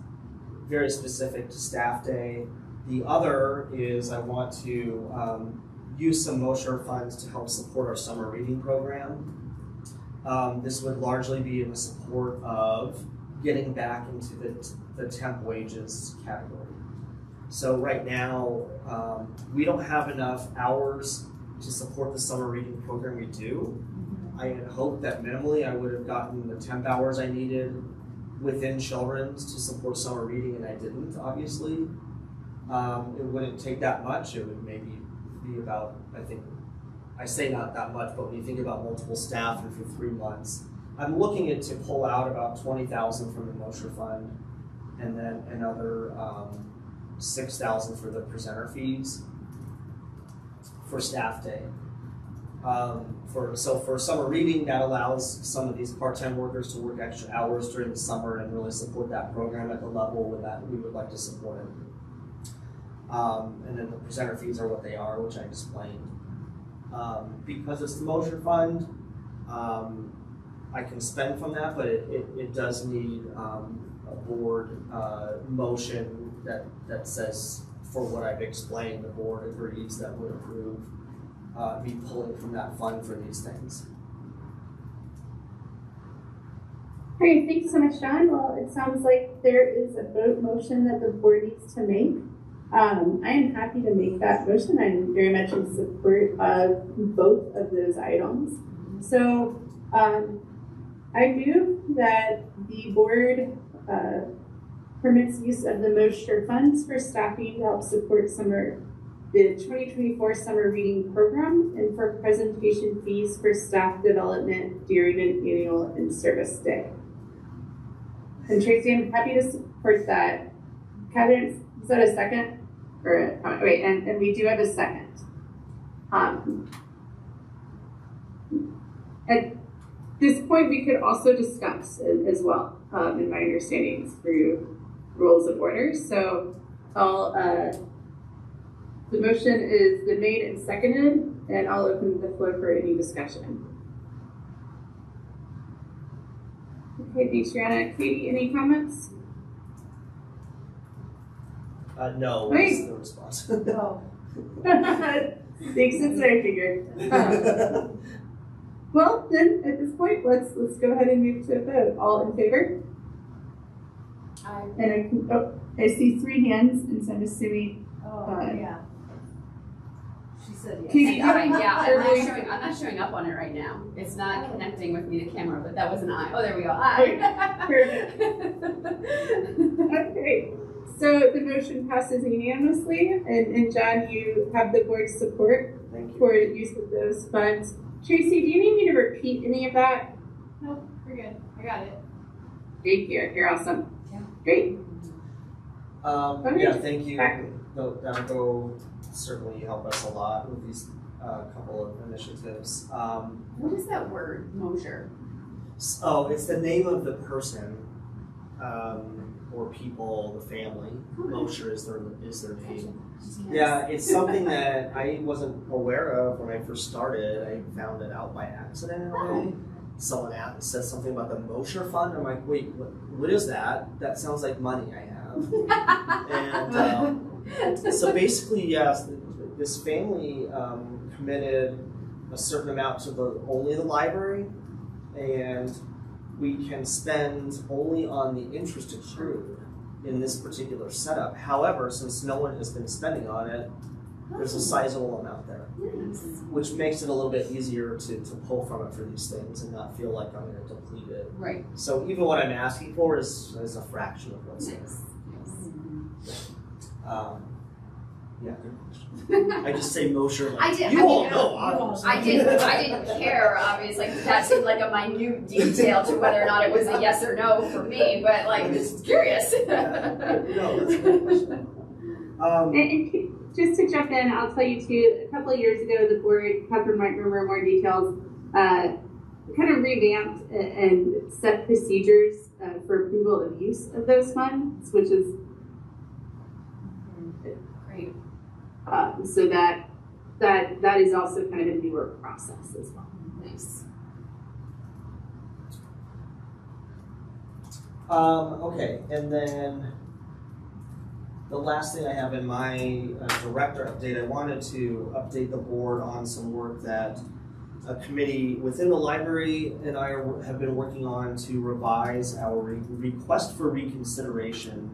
Speaker 2: very specific to staff day. The other is I want to um, use some Mosher funds to help support our summer reading program. Um, this would largely be in the support of getting back into the, the temp wages category. So right now, um, we don't have enough hours to support the summer reading program we do. I had hoped that minimally I would have gotten the temp hours I needed within children's to support summer reading, and I didn't, obviously. Um, it wouldn't take that much. It would maybe be about, I think, I say not that much, but when you think about multiple staff and for three months, I'm looking at to pull out about 20,000 from the Mosher Fund and then another um, 6,000 for the presenter fees for staff day. Um, for so for summer reading, that allows some of these part-time workers to work extra hours during the summer and really support that program at the level that we would like to support it. Um, and then the presenter fees are what they are, which I explained. Um, because it's the Mosher Fund, um, I can spend from that, but it, it, it does need um, a board uh, motion that, that says, for what I've explained, the board agrees that would approve uh, me pulling from that fund for these things.
Speaker 1: Great, thank you so much, John. Well, it sounds like there is a vote motion that the board needs to make. Um, I am happy to make that motion. I'm very much in support of both of those items. So um, I move that the board uh, permits use of the Mosher funds for staffing to help support summer the 2024 summer reading program and for presentation fees for staff development during an annual in-service day. And Tracy, I'm happy to support that. Kevin, is that a second? Or a? Wait, and, and we do have a second. Um, and this point, we could also discuss as well, um, in my understanding through rules of order. So I'll, uh, the motion is been made and seconded, and I'll open the floor for any discussion. Okay, thanks. Katie, any comments?
Speaker 2: Uh, no,
Speaker 1: Wait.
Speaker 2: the response.
Speaker 5: Oh,
Speaker 1: Thanks, that's what I figured. Um, <laughs> Well, then, at this point, let's, let's go ahead and move to a vote. All in favor?
Speaker 3: I,
Speaker 1: And I can, oh, I see three hands, and so I'm assuming,
Speaker 5: oh,
Speaker 1: Uh,
Speaker 5: yeah. She said yes.
Speaker 1: Katie,
Speaker 4: I, <laughs> yeah, I'm not
Speaker 1: Every-
Speaker 4: showing. I'm not showing up on it right now. It's not connecting with me to camera, but that was an eye. Oh, there we go. Eye. <laughs>
Speaker 1: okay. So the motion passes unanimously, and, and John, you have the board's support for use of those funds. Tracy, do you need me to repeat any of that?
Speaker 3: nope, we're good. I got it.
Speaker 1: Thank you, you're awesome.
Speaker 4: Yeah.
Speaker 1: Great.
Speaker 2: Um,
Speaker 1: Okay.
Speaker 2: yeah, thank you.
Speaker 1: Back.
Speaker 2: That'll, that'll certainly help us a lot with these uh, couple of initiatives. Um,
Speaker 4: what is that word? Mosher.
Speaker 2: oh, it's the name of the person um, or people, the family. Mosher is their is their name. Yeah, it's something that I wasn't aware of when I first started. I found it out by accident in a way. Someone asked, said something about the Mosher Fund. I'm like, wait, what, what is that? That sounds like money I have. and <laughs> um, so basically, yes, this family um, committed a certain amount to the only the library, and we can spend only on the interest accrued in this particular setup. However, since no one has been spending on it, there's a sizable amount there, which makes it a little bit easier to, to pull from it for these things and not feel like I'm going to deplete it.
Speaker 4: Right.
Speaker 2: So even what I'm asking for is, is a fraction of what's there.
Speaker 4: Nice.
Speaker 2: Um, yeah. I just say Mosher like
Speaker 4: I did-
Speaker 2: you
Speaker 4: I
Speaker 2: all
Speaker 4: mean,
Speaker 2: know. obviously.
Speaker 4: I didn't. I didn't care. Obviously, that seemed like a minute detail to whether or not it was a yes or no for me. But like, just curious.
Speaker 2: No, that's a good question. Um,
Speaker 1: And, and just to jump in, I'll tell you too, a couple of years ago, the board, Catherine might remember more details, uh, kind of revamped and set procedures uh, for approval of use of those funds, which is
Speaker 4: Great.
Speaker 1: Um, so that that that is also kind of a newer process as well.
Speaker 4: Nice.
Speaker 2: Um, okay, and then the last thing I have in my uh, director update, I wanted to update the board on some work that a committee within the library and I have been working on to revise our re- request for reconsideration,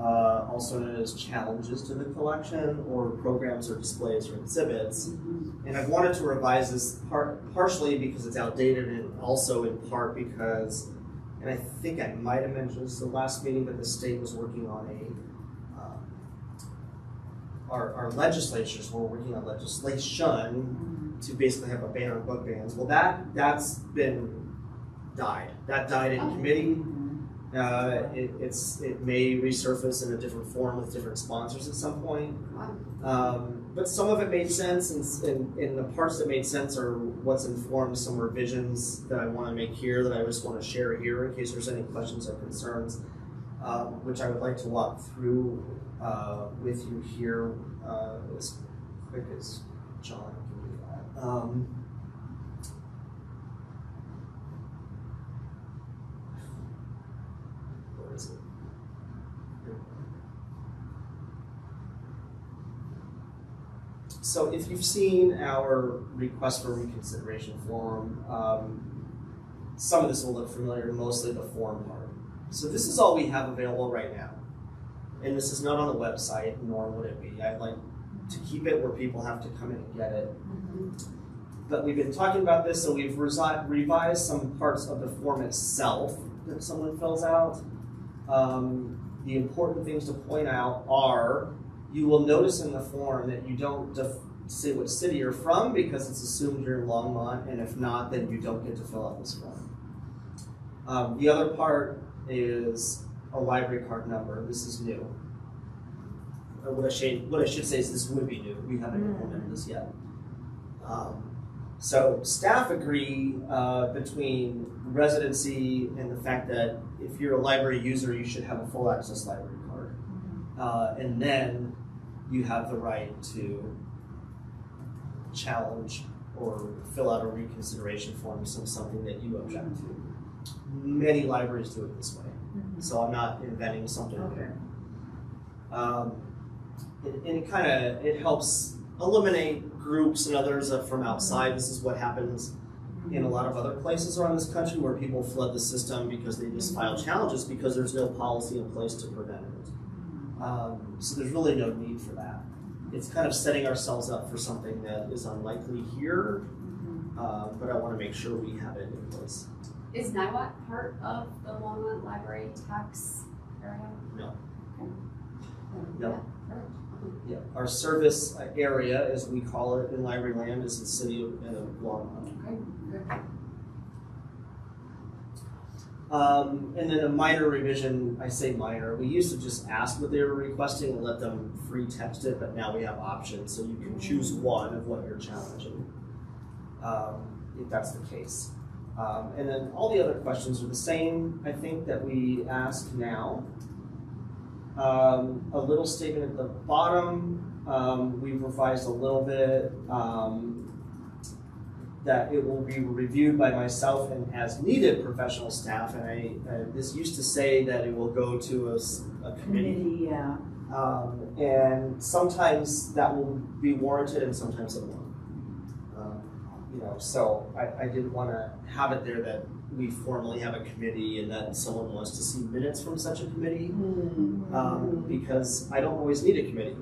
Speaker 2: uh, also known as challenges to the collection or programs or displays or exhibits. And I've wanted to revise this part partially because it's outdated and also in part because and I think I might have mentioned this the last meeting, but the state was working on a, um, our, our legislatures were working on legislation to basically have a ban on book bans. Well, that, that's been died. That died in committee. Uh, it, it's, it may resurface in a different form with different sponsors at some point. Um, but some of it made sense, and, and, and the parts that made sense are what's informed some revisions that I want to make here that I just want to share here in case there's any questions or concerns, um, which I would like to walk through uh, with you here uh, as quick as John can do that. Um, where is it? Here. So if you've seen our request for reconsideration form, um, some of this will look familiar, mostly the form part. So this is all we have available right now. And this is not on the website, nor would it be. I'd like to keep it where people have to come in and get it. But we've been talking about this, so we've resi- revised some parts of the form itself that someone fills out. Um, the important things to point out are you will notice in the form that you don't def- say what city you're from because it's assumed you're in Longmont, and if not, then you don't get to fill out this form. Um, the other part is a library card number. This is new. Or what I should what I should say is this would be new. We haven't implemented this yet. Um, So staff agree uh, between residency and the fact that if you're a library user, you should have a full access library card. Uh, and then you have the right to challenge or fill out a reconsideration form, some something that you object to. Many libraries do it this way, so I'm not inventing something
Speaker 5: Okay.
Speaker 2: new. Um, and, and it kind of it helps eliminate groups and others from outside. This is what happens in a lot of other places around this country where people flood the system because they just file challenges because there's no policy in place to prevent it. Um, so there's really no need for that. It's kind of setting ourselves up for something that is unlikely here, uh, but I want to make sure we have it in place.
Speaker 4: Is Niwot part of the Longmont Library tax area?
Speaker 2: No.
Speaker 4: Okay.
Speaker 2: No.
Speaker 4: Yeah.
Speaker 2: Yeah, our service area, as we call it in library land, is the city of Longmont.
Speaker 4: Okay, good.
Speaker 2: Um, and then a minor revision, I say minor, we used to just ask what they were requesting and let them free text it, but now we have options, so you can choose one of what you're challenging. Um, if that's the case. Um, and then all the other questions are the same, I think, that we ask now. Um, a little statement at the bottom, um, we've revised a little bit, um, that it will be reviewed by myself and as needed professional staff. And I, uh, this used to say that it will go to a committee.
Speaker 5: Committee, yeah.
Speaker 2: Um, and sometimes that will be warranted and sometimes it won't. Um, you know, so I, I didn't want to have it there that we formally have a committee and that someone wants to see minutes from such a committee. Um, because I don't always need a committee.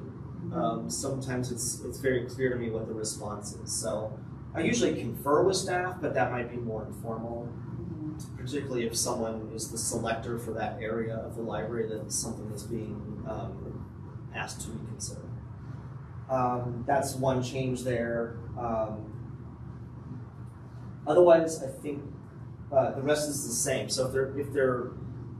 Speaker 2: Um, sometimes it's, it's very clear to me what the response is. So I usually confer with staff, but that might be more informal, particularly if someone is the selector for that area of the library that something is being um, asked to reconsider. Um, that's one change there. Um, otherwise, I think uh, the rest is the same. So if they're if they're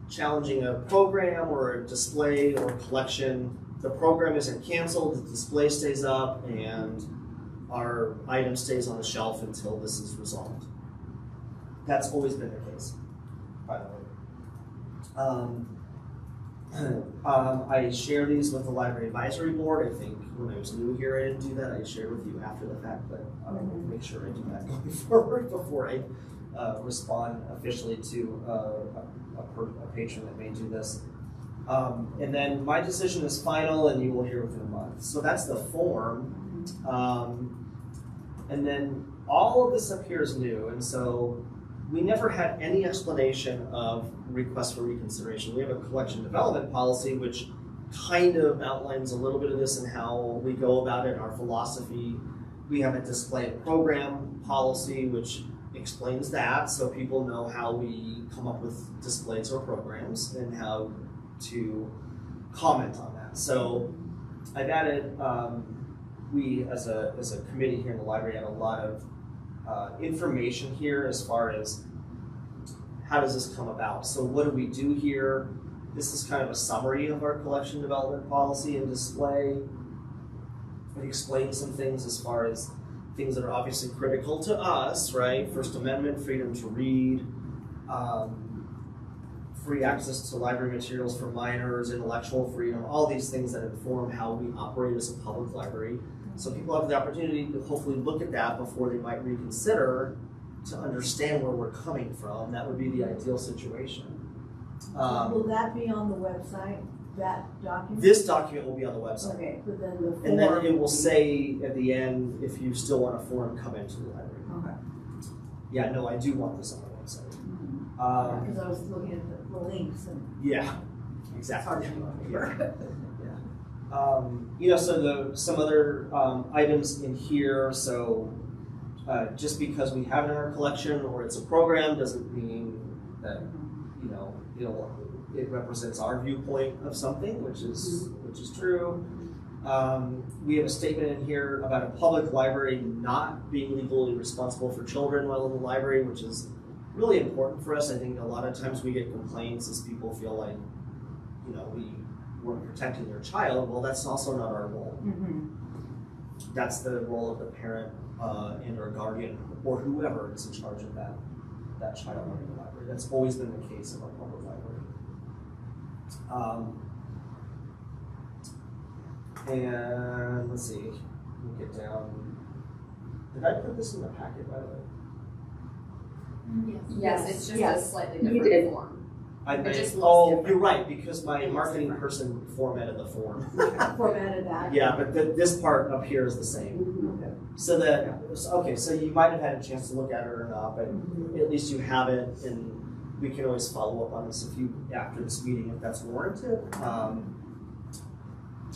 Speaker 2: challenging a program or a display or collection, the program isn't canceled, the display stays up, and our item stays on the shelf until this is resolved. That's always been the case, by the way. Um, <clears throat> um, I share these with the library advisory board. I think when I was new here, I didn't do that. I shared with you after the fact, but I'll make sure I do that <laughs> going forward before I uh, respond officially to uh, a, a, per- a patron that may do this. Um, and then my decision is final, and you will hear within a month. So that's the form. Um, and then all of this up here is new, and so we never had any explanation of request for reconsideration. We have a collection development policy, which kind of outlines a little bit of this and how we go about it, our philosophy. We have a display program policy, which explains that so people know how we come up with displays or programs and how to comment on that. So I've added, um, we as a, as a committee here in the library have a lot of uh, information here as far as how does this come about. So what do we do here? This is kind of a summary of our collection development policy and display. It explains some things as far as things that are obviously critical to us, right? First Amendment, freedom to read, um, free access to library materials for minors, intellectual freedom, all these things that inform how we operate as a public library. So people have the opportunity to hopefully look at that before they might reconsider to understand where we're coming from. That would be the ideal situation. Um,
Speaker 5: Will that be on the website, that document?
Speaker 2: this document will be on the website.
Speaker 5: Okay, but then the form.
Speaker 2: And then it will say at the end, if you still want a form, come into the library.
Speaker 5: Okay.
Speaker 2: Yeah, no, I do want this on the website.
Speaker 5: Mhm.
Speaker 2: Um,
Speaker 5: Because I was looking at the, links and
Speaker 2: yeah, exactly. Yeah. Um, you know, so the some other um, items in here. So uh, just because we have it in our collection or it's a program doesn't mean that you know it'll, it represents our viewpoint of something, which is which is true. Um, we have a statement in here about a public library not being legally responsible for children while in the library, which is really important for us. I think a lot of times we get complaints as people feel like, you know, we weren't protecting their child. Well, that's also not our role.
Speaker 5: Mhm.
Speaker 2: That's the role of the parent uh, and or guardian or whoever is in charge of that that child in the library. That's always been the case in our public library. Um, and let's see, we'll get down. Did I put this in the packet by the way?
Speaker 4: Yes, it's just
Speaker 5: Yes.
Speaker 4: a slightly different form.
Speaker 2: I oh, you're right because my marketing
Speaker 4: different.
Speaker 2: person formatted the form. <laughs>
Speaker 5: Formatted that.
Speaker 2: yeah, but th- this part up here is the same.
Speaker 5: Okay.
Speaker 2: So that so- okay, so you might have had a chance to look at it or not, but at least you have it, and we can always follow up on this if you after this meeting if that's warranted. Um,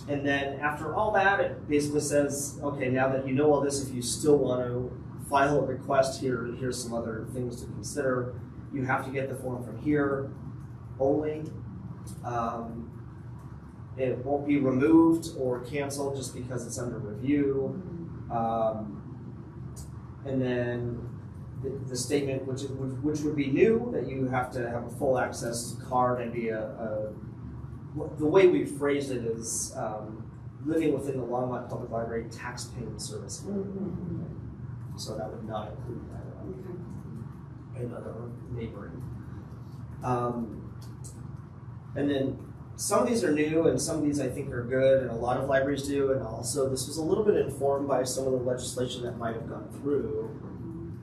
Speaker 2: and then after all that, it basically says, okay, now that you know all this, if you still want to file a request here, here's some other things to consider. You have to get the form from here only. Um, it won't be removed or canceled just because it's under review. Um, and then the, the statement, which, which which would be new, that you have to have a full access card and be a, a the way we phrased it is um, living within the Longmont Public Library tax-paying service. So that would not include that. Another neighboring. Um, and then some of these are new and some of these I think are good and a lot of libraries do and also this was a little bit informed by some of the legislation that might have gone through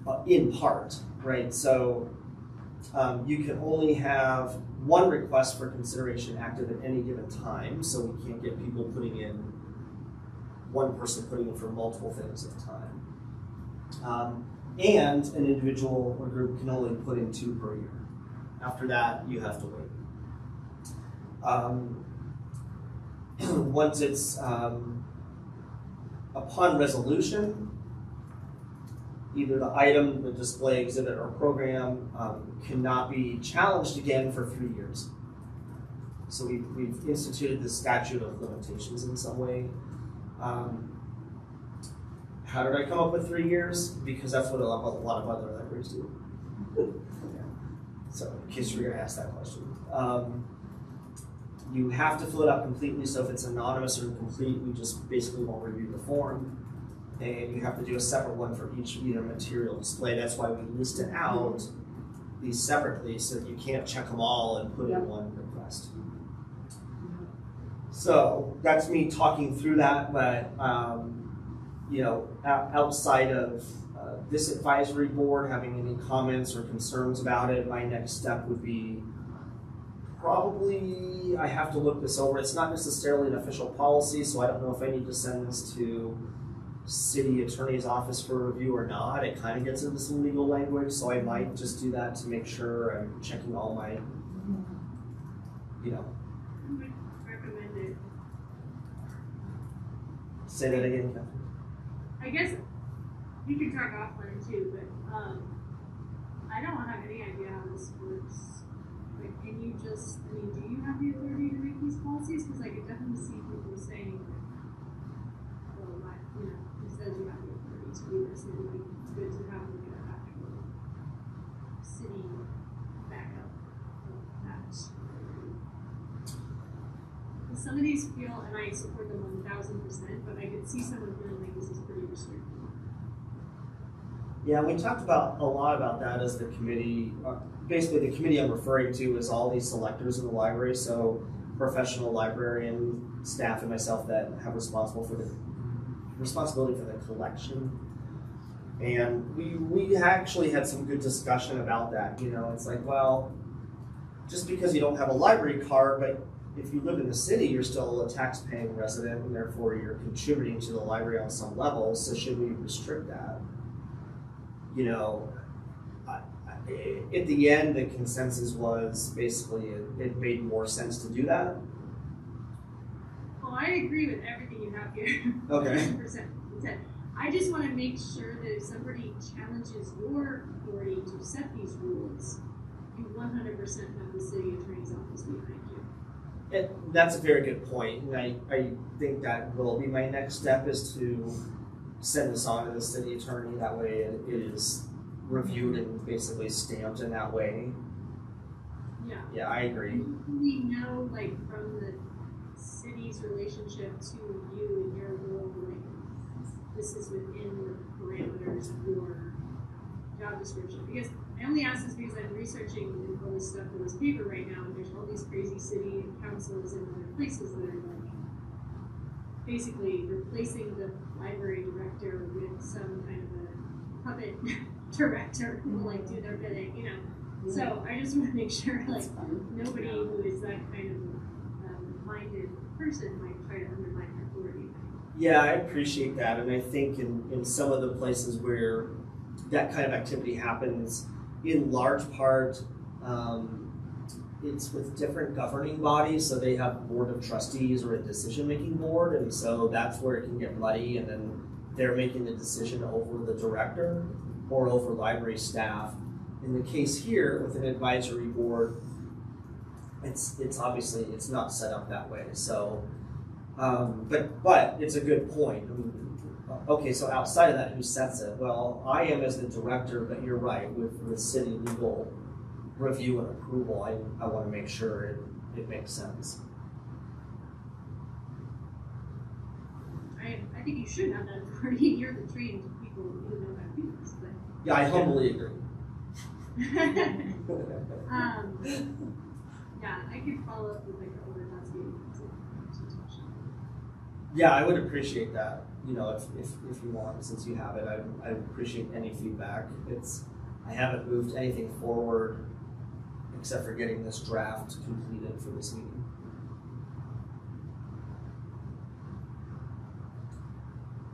Speaker 2: uh, in part, right? So um, you can only have one request for consideration active at any given time, so we can't get people putting in one person putting in for multiple things at a time. Um, and an individual or group can only put in two per year. After that, you have to wait. Um, <clears throat> once it's um, upon resolution, either the item, the display exhibit, or program um, cannot be challenged again for three years. So we, we've instituted the statute of limitations in some way. Um, how did I come up with three years? Because that's what a lot, a lot of other libraries do. <laughs> So, in case you were going to ask that question. Um, you have to fill it out completely, so if it's anonymous or incomplete, we just basically won't review the form. And you have to do a separate one for each either material display. That's why we list it out these separately, so you can't check them all and put in one request. So that's me talking through that, but um, you know, outside of uh, this advisory board having any comments or concerns about it, my next step would be probably I have to look this over. It's not necessarily an official policy, so I don't know if I need to send this to city attorney's office for review or not. It kind of gets into some legal language, so I might just do that to make sure I'm checking all my, you know,
Speaker 7: I would recommend it.
Speaker 2: say that again.
Speaker 7: I guess you can talk offline too, but um, I don't have any idea how this works. You just? I mean, do you have the authority to make these policies? Because I could definitely see people saying, "Well, my, you know, who says you have the authority to do this?" It would be good to have like an actual city backup of that. Some of these feel, and I support them one thousand percent, but I could see someone feeling like this is pretty restrictive.
Speaker 2: Yeah, we talked about a lot about that as the committee. Uh, basically, the committee I'm referring to is all these selectors in the library. So, professional librarian staff and myself that have responsible for the responsibility for the collection. And we we actually had some good discussion about that. You know, it's like, well, just because you don't have a library card, but if you live in the city, you're still a tax-paying resident, and therefore you're contributing to the library on some level. So, should we restrict that? You know, at the end, the consensus was basically it, it made more sense to do that.
Speaker 7: Well, I agree with everything you have here. <laughs>
Speaker 2: Okay.
Speaker 7: Percent. I just want to make sure that if somebody challenges your authority to set these rules, you one hundred percent have the city attorney's office behind you.
Speaker 2: It, that's a very good point, and I, I think that will be my next step is to send this on to the city attorney. That way, it, it is reviewed and basically stamped in that way.
Speaker 7: Yeah.
Speaker 2: Yeah, I agree.
Speaker 7: We know, like, from the city's relationship to you and your role, like, this is within the parameters of your job description. Because I only ask this because I'm researching all this stuff in this paper right now, and there's all these crazy city councils and other places that are like basically replacing the library director with some kind of a puppet <laughs> director who will like do their bidding, you know. So I just want to make sure like nobody who is that kind of um, minded person might try to undermine our authority.
Speaker 2: Yeah, I appreciate that, and I think in, in some of the places where that kind of activity happens, in large part, um, it's with different governing bodies, so they have a board of trustees or a decision-making board, and so that's where it can get bloody, and then they're making the decision over the director or over library staff. In the case here, with an advisory board, it's it's obviously it's not set up that way. So, um, but but it's a good point. I mean, okay, so outside of that, who sets it? Well, I am as the director, but you're right with with city legal review and approval. I I want to make sure it it makes sense.
Speaker 7: I, I think you should have that authority. <laughs> You're the trained people who know do this, but.
Speaker 2: Yeah, I humbly agree. <laughs>
Speaker 7: um, yeah, I could follow up with like a over last meeting.
Speaker 2: Yeah, I would appreciate that. You know, if, if, if you want, since you have it, I I appreciate any feedback. It's I haven't moved anything forward except for getting this draft completed for this meeting.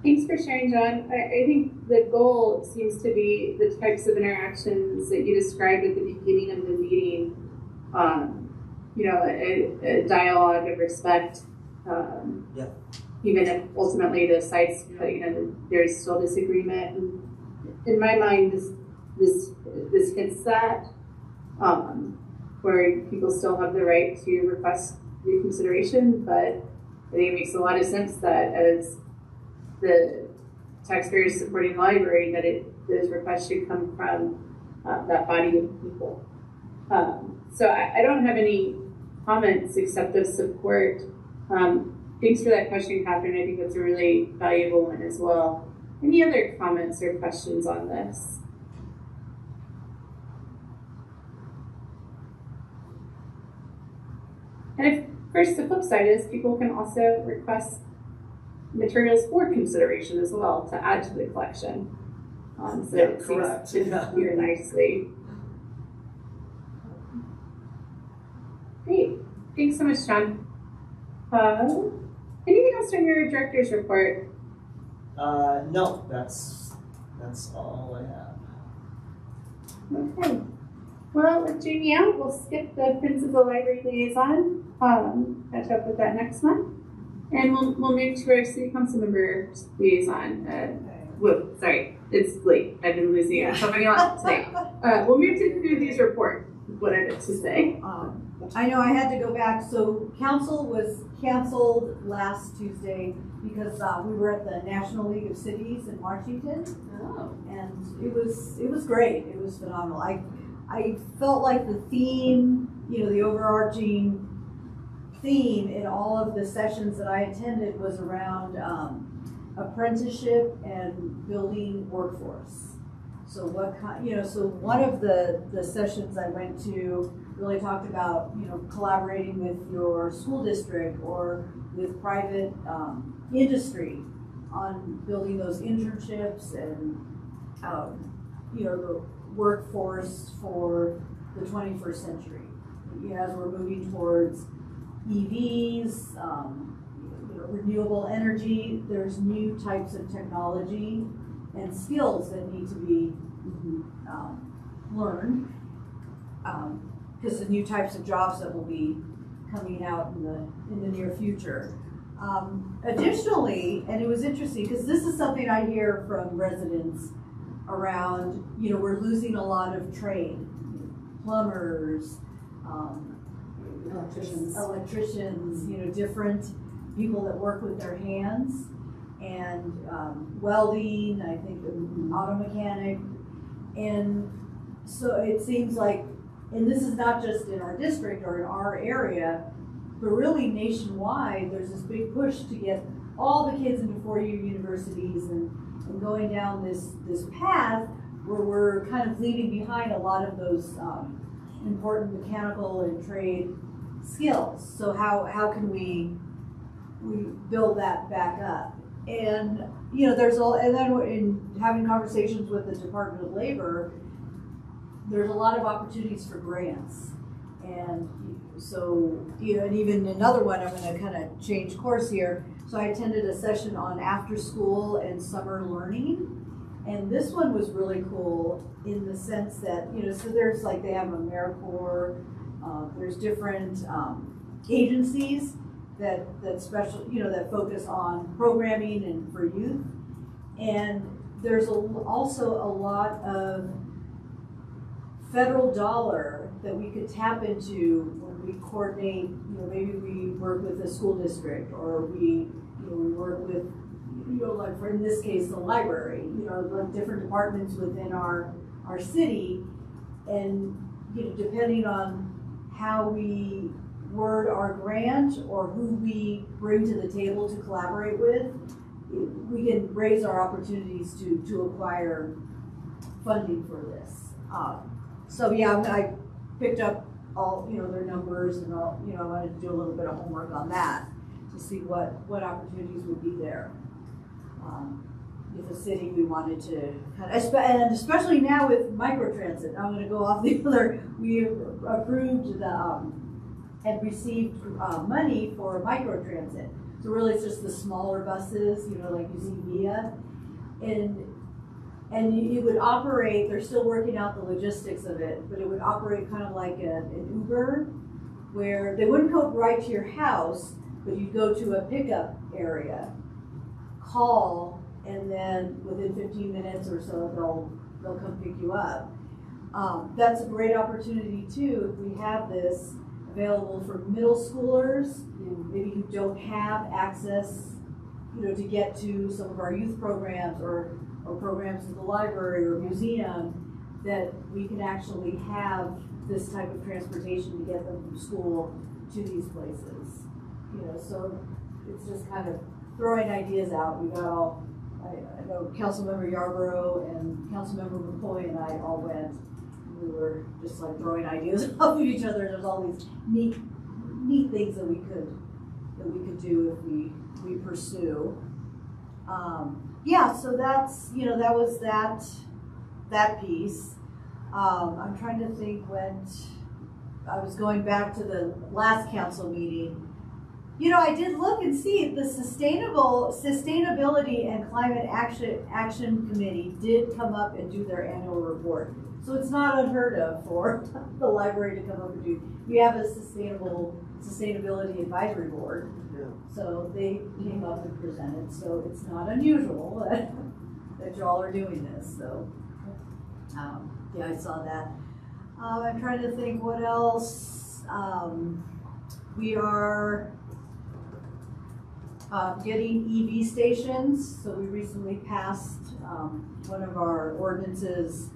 Speaker 1: Thanks for sharing, John. I, I think the goal seems to be the types of interactions that you described at the beginning of the meeting. Um, you know, a, a dialogue of respect. Um,
Speaker 2: Yeah.
Speaker 1: Even if ultimately the sides, you know, there's still disagreement. And in my mind, this this this hits that, um, where people still have the right to request reconsideration. But I think it makes a lot of sense that as the taxpayers supporting the library, that it, those requests should come from uh, that body of people. Um, so I, I don't have any comments except of support. Um, thanks for that question, Catherine. I think that's a really valuable one as well. Any other comments or questions on this? And of course, the flip side is people can also request materials for consideration as well to add to the collection. Um, so
Speaker 2: Yeah,
Speaker 1: it seems
Speaker 2: correct.
Speaker 1: to
Speaker 2: Yeah.
Speaker 1: here nicely. Great, thanks so much, John. Uh, anything else from your director's report?
Speaker 2: Uh, no, that's that's all I have.
Speaker 1: Okay. Well, with Jamie out, we'll skip the the Library liaison. Um, catch up with that next month. And we'll, we'll move to our city council member liaison. Uh, whoa, sorry, it's late. I've been losing it. Something else today. <laughs> Uh, we'll move to these report, what I meant to say.
Speaker 5: Um, I know I had to go back, so council was canceled last Tuesday because, uh, we were at the National League of Cities in Washington.
Speaker 4: Oh.
Speaker 5: and it was it was great. It was phenomenal. I I felt like the theme, you know, the overarching theme in all of the sessions that I attended was around um, apprenticeship and building workforce. So what kind, you know, so one of the the sessions I went to really talked about, you know, collaborating with your school district or with private um, industry on building those internships and, um, you know, the workforce for the twenty-first century. You know, as we're moving towards EVs, um, you know, renewable energy, there's new types of technology and skills that need to be, um, learned. Um, because the new types of jobs that will be coming out in the, in the near future. Um, additionally, and it was interesting, because this is something I hear from residents around, you know, we're losing a lot of trade, plumbers, um,
Speaker 4: Electricians.
Speaker 5: electricians, you know, different people that work with their hands, and um, welding, I think, auto mechanic, and so it seems like, and this is not just in our district or in our area, but really nationwide, there's this big push to get all the kids into four-year universities and, and going down this, this path where we're kind of leaving behind a lot of those, um, important mechanical and trade skills. So how, how can we, we build that back up? And, you know, there's all, and then in having conversations with the Department of Labor, there's a lot of opportunities for grants. And so, you know, and even another one, I'm gonna kind of change course here. So I attended a session on after school and summer learning. And this one was really cool in the sense that, you know, so there's like, they have AmeriCorps, uh, there's different, um, agencies that, that special, you know, that focus on programming and for youth. And there's a, also a lot of federal dollar that we could tap into we coordinate, you know, maybe we work with a school district or we, you know, we work with, you know, like for in this case, the library, you know, like different departments within our, our city. And, you know, depending on how we word our grant or who we bring to the table to collaborate with, we can raise our opportunities to, to acquire funding for this. Um, so yeah, I picked up all, you know, their numbers and all, you know, I wanted to do a little bit of homework on that to see what, what opportunities would be there. Um, if a city we wanted to, and especially now with microtransit, I'm gonna go off the <laughs> other, we approved the, um, and received, uh, money for microtransit. So really it's just the smaller buses, you know, like see VIA. And and you, you would operate, they're still working out the logistics of it, but it would operate kind of like a, an Uber, where they wouldn't go right to your house, but you'd go to a pickup area, call, and then within fifteen minutes or so, they'll, they'll come pick you up. Um, that's a great opportunity too, if we have this available for middle schoolers, maybe who don't have access, you know, to get to some of our youth programs or or programs at the library or museum, that we can actually have this type of transportation to get them from school to these places. You know, so it's just kind of throwing ideas out. We got all, I, I know Councilmember Yarbrough and Councilmember McCoy and I all went. We were just like throwing ideas <laughs> off of each other. There's all these neat, neat things that we could, that we could do if we, we pursue. Um, yeah, so that's, you know, that was that, that piece. Um, I'm trying to think when, I was going back to the last council meeting. You know, I did look and see the sustainable, sustainability and climate action, action committee did come up and do their annual report. So it's not unheard of for <laughs> the library to come up and do, we have a sustainable, sustainability advisory board. So they came up and presented, so it's not unusual <laughs> that, that y'all are doing this, so. Um, yeah, I saw that. Uh, I'm trying to think what else, um, we are, uh, getting EV stations, so we recently passed, um, one of our ordinances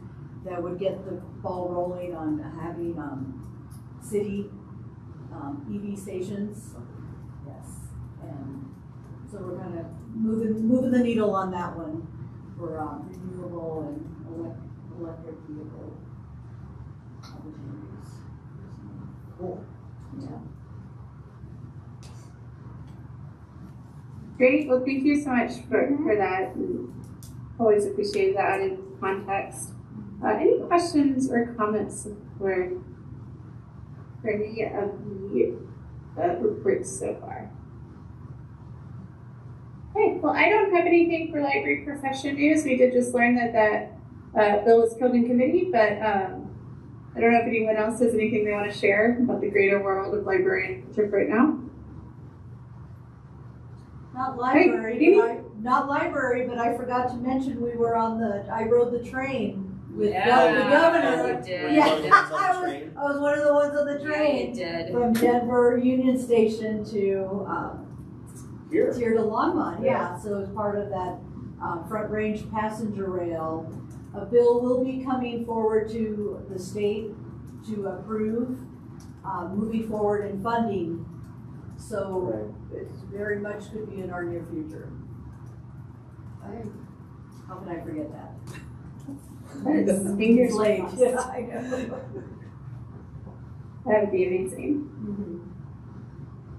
Speaker 5: that would get the ball rolling on having, um, city, um, EV stations. Yes, and so we're kind of moving, moving the needle on that one for, um, renewable and elec- electric vehicle opportunities.
Speaker 2: Cool.
Speaker 5: Yeah.
Speaker 1: Great. Well, thank you so much for, for that. Always appreciate that added context. Uh, any questions or comments for, for any of the uh, reports so far? Okay, well, I don't have anything for library profession news. We did just learn that that uh, bill was killed in committee, but um, I don't know if anyone else has anything they want to share about the greater world of librarianship right now.
Speaker 5: Not library,
Speaker 1: Amy?
Speaker 5: I, not library, but I forgot to mention we were on the, I rode the train with
Speaker 4: Yeah,
Speaker 5: Gov- the governor.
Speaker 4: you did.
Speaker 5: Yeah,
Speaker 2: One of the ones on the
Speaker 5: I was. I was one of the ones on the
Speaker 4: Yeah, you
Speaker 5: train
Speaker 4: did.
Speaker 5: from Denver Union Station to, um,
Speaker 2: Here.
Speaker 5: here to Longmont, yeah, so as part of that, um, Front Range Passenger Rail. A bill will be coming forward to the state to approve, uh, moving forward in funding So it's very much could be in our near future. How can I forget that?
Speaker 1: Yes, <laughs> fingers
Speaker 5: It's late. Yeah, I know.
Speaker 1: That would be amazing.
Speaker 5: Mhm.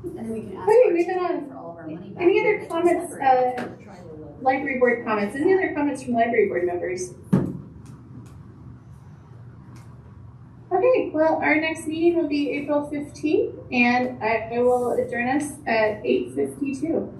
Speaker 9: And then we can ask.
Speaker 1: Okay,
Speaker 9: our
Speaker 1: moving
Speaker 9: team
Speaker 1: on.
Speaker 9: For all of our money back.
Speaker 1: Any other comments, uh,
Speaker 5: Trying to look.
Speaker 1: library board comments? Any other comments from library board members? Okay, well, our next meeting will be April fifteenth, and I I will adjourn us at eight fifty-two.